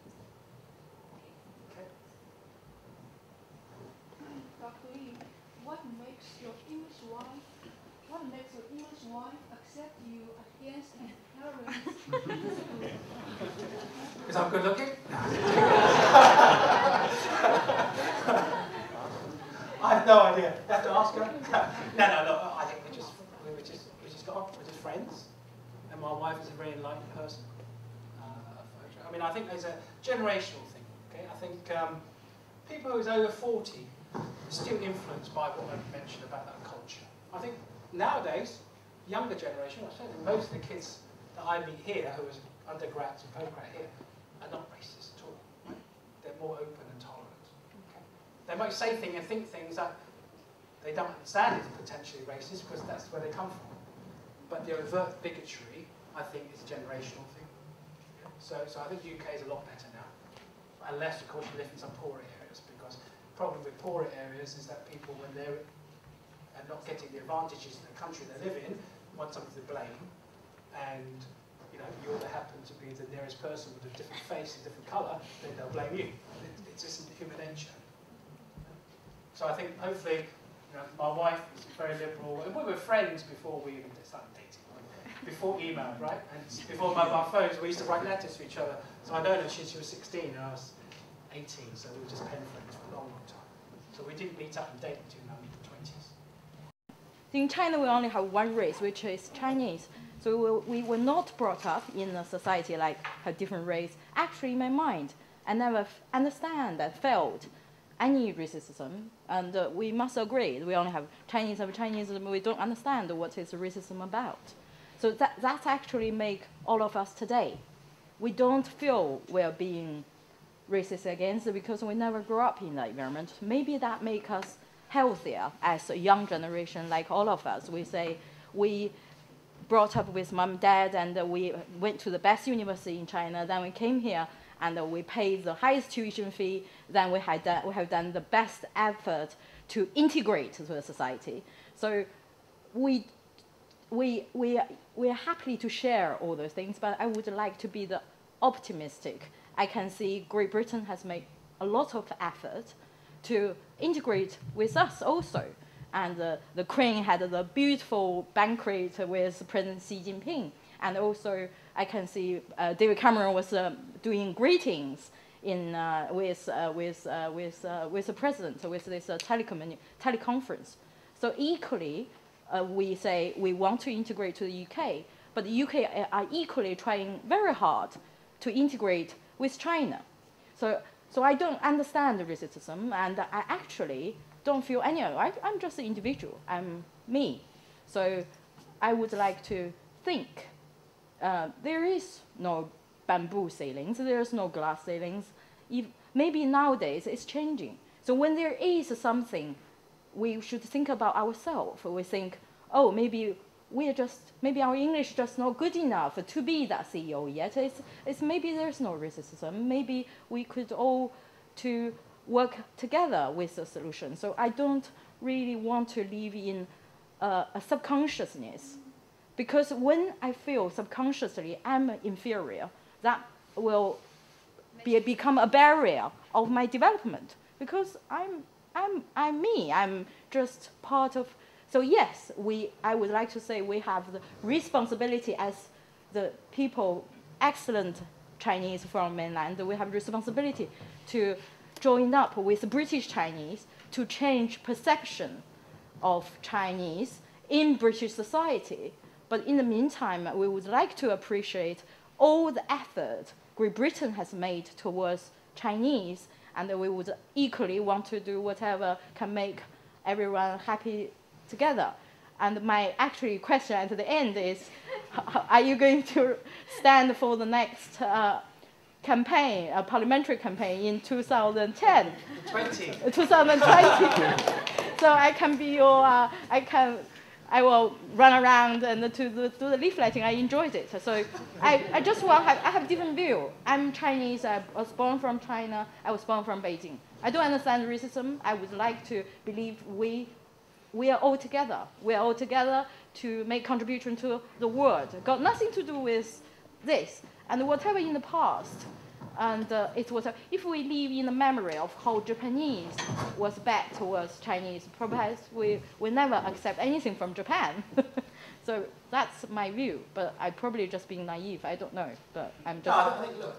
Okay. Dr. Lee, what makes your English wife, what makes your English wife accept you against her parents? Because I'm good looking? I have no idea. You have to ask her. no, no, no. I think we just we were just we just got on. We're just friends, and my wife is a very enlightened person. Uh, I mean, I think there's a generational thing. Okay, I think um, people who's over forty are still influenced by what I've mentioned about that culture. I think nowadays, younger generation, I certainly most of the kids I meet here, who are undergrads and postgrad here, are not racist at all. Right? They're more open and tolerant. Okay? They might say things and think things that they don't understand is potentially racist because that's where they come from. But the overt bigotry, I think, is a generational thing. So, so I think the UK is a lot better now. Unless, of course, you live in some poorer areas, because the problem with poorer areas is that people, when they're not getting the advantages in the country they live in, want something to blame, and you know you all happen to be the nearest person with a different face and different colour, then they'll blame you. It, it's just human nature. So I think hopefully, you know, my wife was very liberal, and we were friends before we even started dating, before email, right? And before mobile phones, we used to write letters to each other. So I know her since she was 16 and I was 18, so we were just pen friends for a long, long time. So we didn't meet up and date until our mid 20s. In China, we only have one race, which is Chinese. So we, we were not brought up in a society like a different race. Actually, in my mind, I never understand and felt any racism. And uh, we must agree, we only have Chinese of Chinese, we don't understand what is racism about. So that, that actually make all of us today. We don't feel we're being racist against because we never grew up in that environment. Maybe that make us healthier as a young generation, like all of us. We say we brought up with mom and dad, and uh, we went to the best university in China. Then we came here, and uh, we paid the highest tuition fee. Then we had done, we have done the best effort to integrate to the society. So we we we we are happy to share all those things, but I would like to be the optimistic. I can see Great Britain has made a lot of effort to integrate with us also. And the Queen had the beautiful banquet with President Xi Jinping. And also, I can see uh, David Cameron was uh, doing greetings in, uh, with, uh, with, uh, with, with the president with this telecom- teleconference. So equally, we say we want to integrate to the UK, but the UK are equally trying very hard to integrate with China. So, so I don't understand the racism, and I actually don't feel any. I, I'm just an individual. I'm me. So I would like to think uh, there is no bamboo ceilings. There's no glass ceilings. If, maybe nowadays it's changing. So when there is something, we should think about ourselves. We think, oh, maybe we're just maybe our English just not good enough to be that CEO yet. It's, it's maybe there's no racism. Maybe we could all to work together with the solution. So I don't really want to live in uh, a subconsciousness because when I feel subconsciously I'm inferior, that will be, become a barrier of my development because I'm, I'm, I'm me. I'm just part of. So yes, we. I would like to say we have the responsibility as the people, excellent Chinese from mainland. We have responsibility to join up with British Chinese to change perception of Chinese in British society. But in the meantime, we would like to appreciate all the effort Great Britain has made towards Chinese, and we would equally want to do whatever can make everyone happy together. And my actually question at the end is, are you going to stand for the next uh, campaign, a parliamentary campaign in 2010? 20. 2020. so I can be your, uh, I can I will run around and to do, do the leafleting. I enjoyed it. So I, I just want have, I have different view. I'm Chinese. I was born from China. I was born from Beijing. I don't understand racism. I would like to believe we we are all together. We are all together to make contribution to the world. Got nothing to do with this. And whatever in the past, and uh, it was, if we live in the memory of how Japanese was bad towards Chinese, perhaps we will never accept anything from Japan. so that's my view, but I probably just being naive. I don't know, but I'm just. No, I think, look,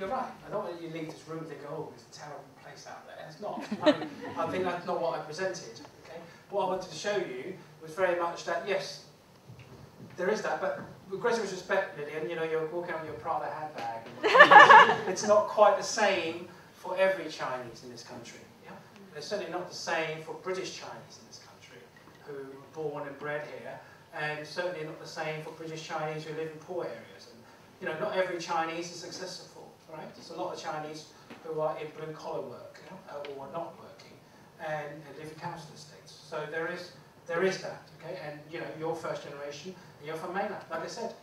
you're right. I don't want you to leave this room thinking, oh, it's a terrible place out there. It's not. I, mean, I think that's not what I presented. Okay. What I wanted to show you was very much that yes, there is that, but with greatest respect, Lillian, you know, you're walking on your Prada handbag. it's not quite the same for every Chinese in this country. Yeah? It's certainly not the same for British Chinese in this country who were born and bred here, and certainly not the same for British Chinese who live in poor areas. And, you know, not every Chinese is successful, right? There's a lot of Chinese who are in blue-collar work, you know, uh, or are not working, and, and live in council estates. So there is, there is that, okay? And, you know, your first generation, you're from mainland. Like I said,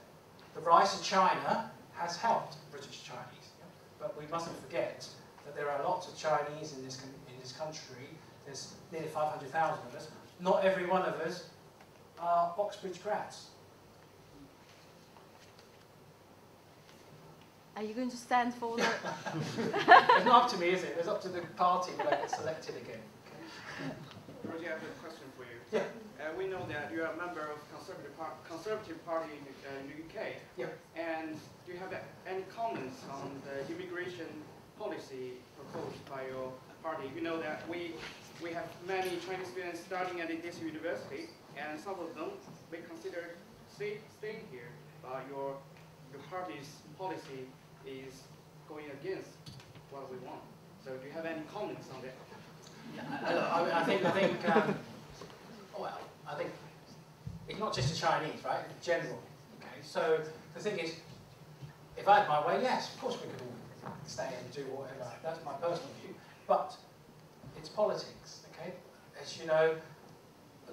the rise of China has helped British Chinese. Yeah? But we mustn't forget that there are lots of Chinese in this, in this country. There's nearly 500,000 of us. Not every one of us are Oxbridge grads. Are you going to stand for that? it's not up to me, is it? It's up to the party when I get selected again. Okay. Roger, I have a question for you. Yeah. Uh, we know that you're a member of Conservative, par Conservative Party in, uh, in the UK. Yeah. And do you have any comments on the immigration policy proposed by your party? You know that we we have many Chinese students studying at this university, and some of them may consider stay, staying here, but your your party's policy is going against what we want. So do you have any comments on that? Yeah, I, I, think I think um, well, I think it's not just the Chinese, right? In general. Okay. So the thing is, if I had my way, yes, of course we could all stay and do whatever. That's my personal view. But it's politics. Okay. As you know,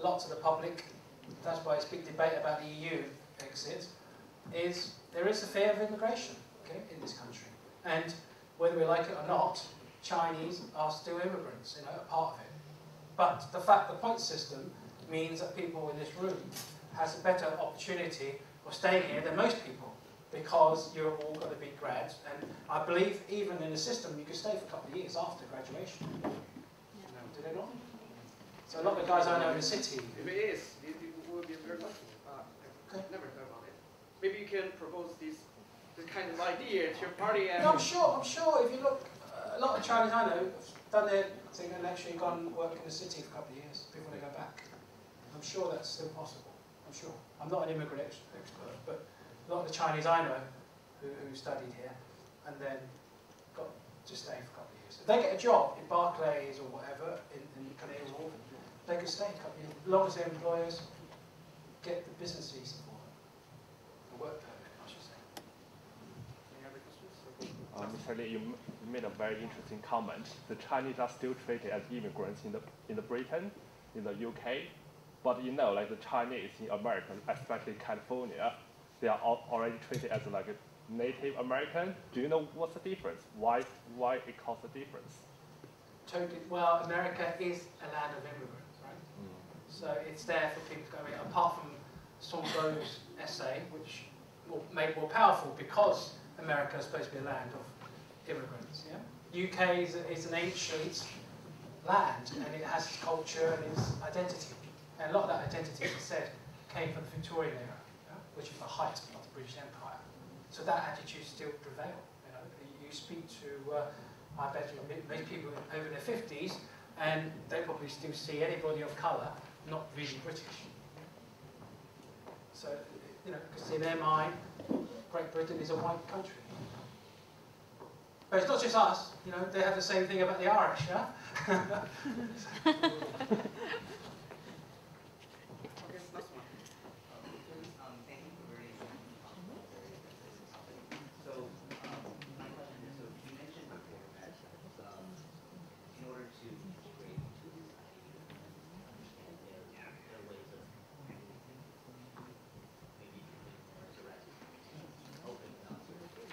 lots of the public. That's why it's big debate about the EU exit. Is there is a fear of immigration, okay, in this country, and whether we like it or not, Chinese are still immigrants, you know, a part of it. But the fact the point system means that people in this room has a better opportunity of staying here than most people because you're all going to be grads. And I believe even in the system you can stay for a couple of years after graduation. Yeah. do they not? So a lot of the guys I know in the city. If it is, it, it will be very lucky. Uh. Never thought about it. Maybe you can propose this this kind of idea to your party. And no, I'm sure. I'm sure. If you look, a lot of Chinese I know have done their thing and actually gone and work in the city for a couple of years before they go back. I'm sure that's still possible. I'm sure. I'm not an immigrant expert, but a lot of the Chinese I know who, who studied here and then got to stay for a couple of years. If they get a job in Barclays or whatever in, in Canary Wharf, they could stay a couple of years, as long as their employers get the business visa for them, the work permit, I should say. Any other recently um, you, you made a very interesting comment. The Chinese are still treated as immigrants in the in the Britain, in the UK, but you know, like the Chinese in America, especially California, they are al- already treated as like a Native American. Do you know what's the difference? Why why it caused a difference? Totally. Well, America is a land of immigrants, right? Mm. So it's there for people to go in. Apart from Songbow's essay, which will make more powerful because America is supposed to be a land of immigrants. Yeah. UK is, is an ancient land, and it has its culture and its identity. And a lot of that identity, as I said, came from the Victorian era, yeah, which is the height of the British Empire. So that attitude still prevail. You know, you speak to, uh, I bet you, many people over their 50s, and they probably still see anybody of colour not really British. So, you know, because in their mind, Great Britain is a white country. But it's not just us, you know, they have the same thing about the Irish, yeah? Okay, last one. Um, thank you for very, um, very interesting topic. So, um, my question is, so you mentioned before that, um, in order to integrate into society, you have to understand their, their ways of acting. Maybe being more direct, open, not sort of.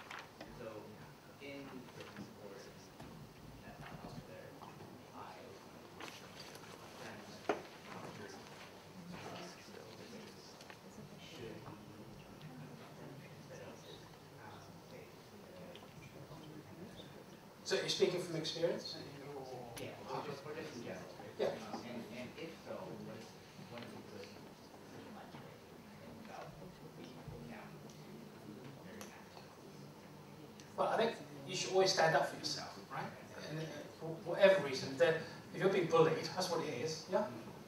So, in the report that's out there, I, friends, culture, So you're speaking from experience? Yeah, or just, or just in general. Yeah. And, if so, what is, a good criteria about being down to very active? Well, I think you should always stand up for yourself, right? And uh, for whatever reason, that if you're being bullied, that's what it is, yeah?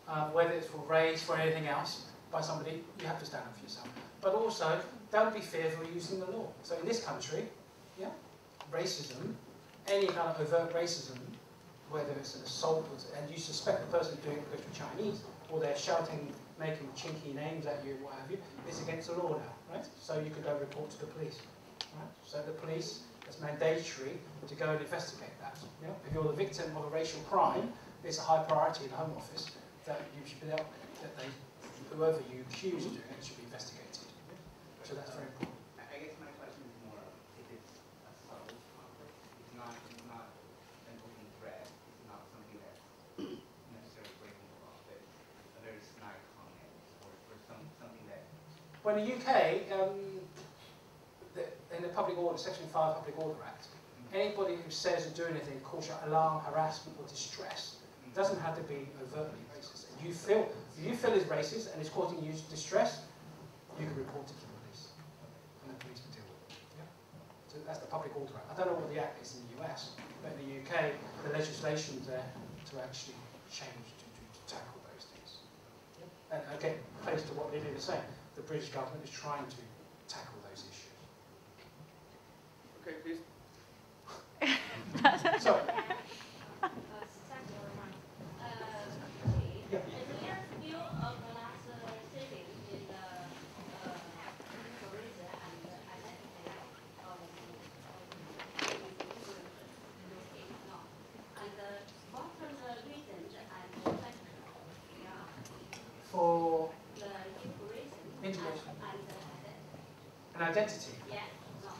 Uh, whether it's for race, for anything else, by somebody, you have to stand up for yourself. But also, don't be fearful of using the law. So in this country, yeah, racism, any kind of overt racism, whether it's an assault, and you suspect the person doing it because you're Chinese, or they're shouting, making chinky names at you, what have you, it's against the law now, right? So you could go report to the police. Right? So the police, it's mandatory to go and investigate that. Yeah? If you're the victim of a racial crime, it's a high priority in the Home Office that you should be able, that they, whoever you accuse of doing it should be investigated. So that's very important. I I guess my question is more of if it's a subtle conflict, it's not, it's not an open threat, it's not something that's necessarily breaking the law, but a very snide comment or, or some, something that Well, in the UK, um, the, in the Public Order, Section 5 Public Order Act, anybody who says or do anything causes alarm, harassment or distress doesn't have to be overtly racist. If you feel, if you feel is racist and it's causing you distress, you can report it to the police. And the police will deal with it. Yeah? So that's the Public Order Act. I don't know what the act is in the US, but in the UK, the legislation's there to actually change to, to, to tackle those things. And again, close to what Lily was saying, the British government is trying to tackle those issues. Okay, please. Sorry. Uh, thank you very much. Uh, okay. Yeah. In the years view of the last uh, sitting in the uh, tourism and the identity of the UK now. And uh, what are the reasons and the factors yeah, For the tourism and, Integration. and the identity? an identity, Yeah, no.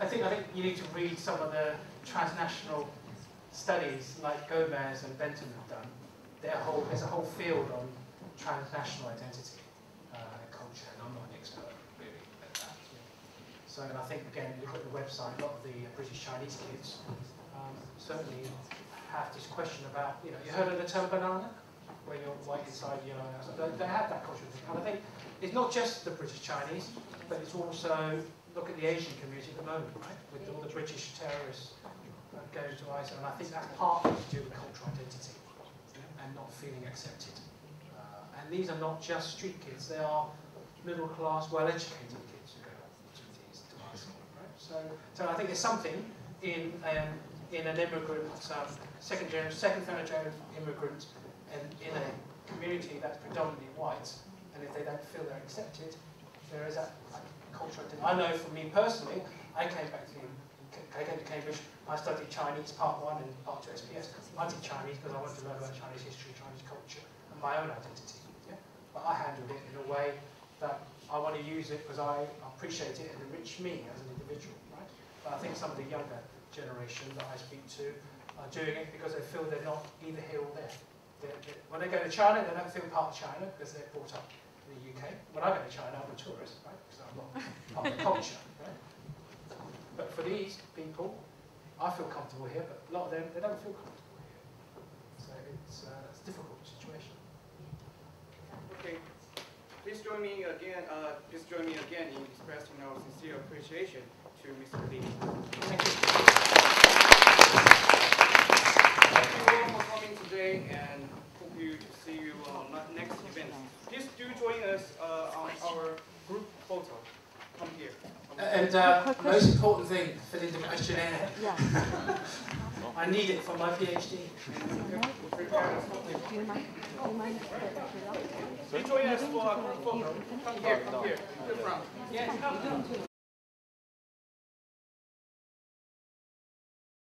I think, I think you need to read some of the transnational studies like Gomez and Benton have done. Whole, there's a whole field on transnational identity uh, and culture, and I'm not an expert really at that. So, and I think again, look at the website, a lot of the British Chinese kids um, certainly have this question about, you know, you heard of the term banana? Where you're white inside, yellow outside. They, they have that culture. And I think it's not just the British Chinese, but it's also look at the Asian community at the moment, right? With all the British terrorists going to Iceland. And I think that's partly to do with cultural identity and not feeling accepted. Uh, and these are not just street kids, they are middle class, well educated kids who go to these to Iceland, right? So, so I think there's something in um, in an immigrant, um, second generation, second, third generation immigrant, and in a community that's predominantly white, and if they don't feel they're accepted, there is that like, I know for me personally, I came back to I came to Cambridge, I studied Chinese part one and part two SPS. I did Chinese because I wanted to learn about Chinese history, Chinese culture, and my own identity. Yeah? But I handled it in a way that I want to use it because I appreciate it and enrich me as an individual, right? But I think some of the younger generation that I speak to are doing it because they feel they're not either here or there. They're, they're, when they go to China, they don't feel part of China because they're brought up in the UK. When I go to China, I'm a tourist, right? Of the culture? But for these people, I feel comfortable here, but a lot of them, they don't feel comfortable here. So it's, uh, it's a difficult situation. Okay, please join me again. Uh, please join me again in expressing our sincere appreciation to Mr. Lee. Thank you. Thank you all for coming today, and hope you to see you on the next event. Please do join us uh, on our group photo. Come here. And uh, most important thing, fill in the questionnaire. Yeah. I need it for my PhD. Prepare us. Do you mind? Do you mind? Please join us for a group photo. Come here. Come here. To the front. Yes, come.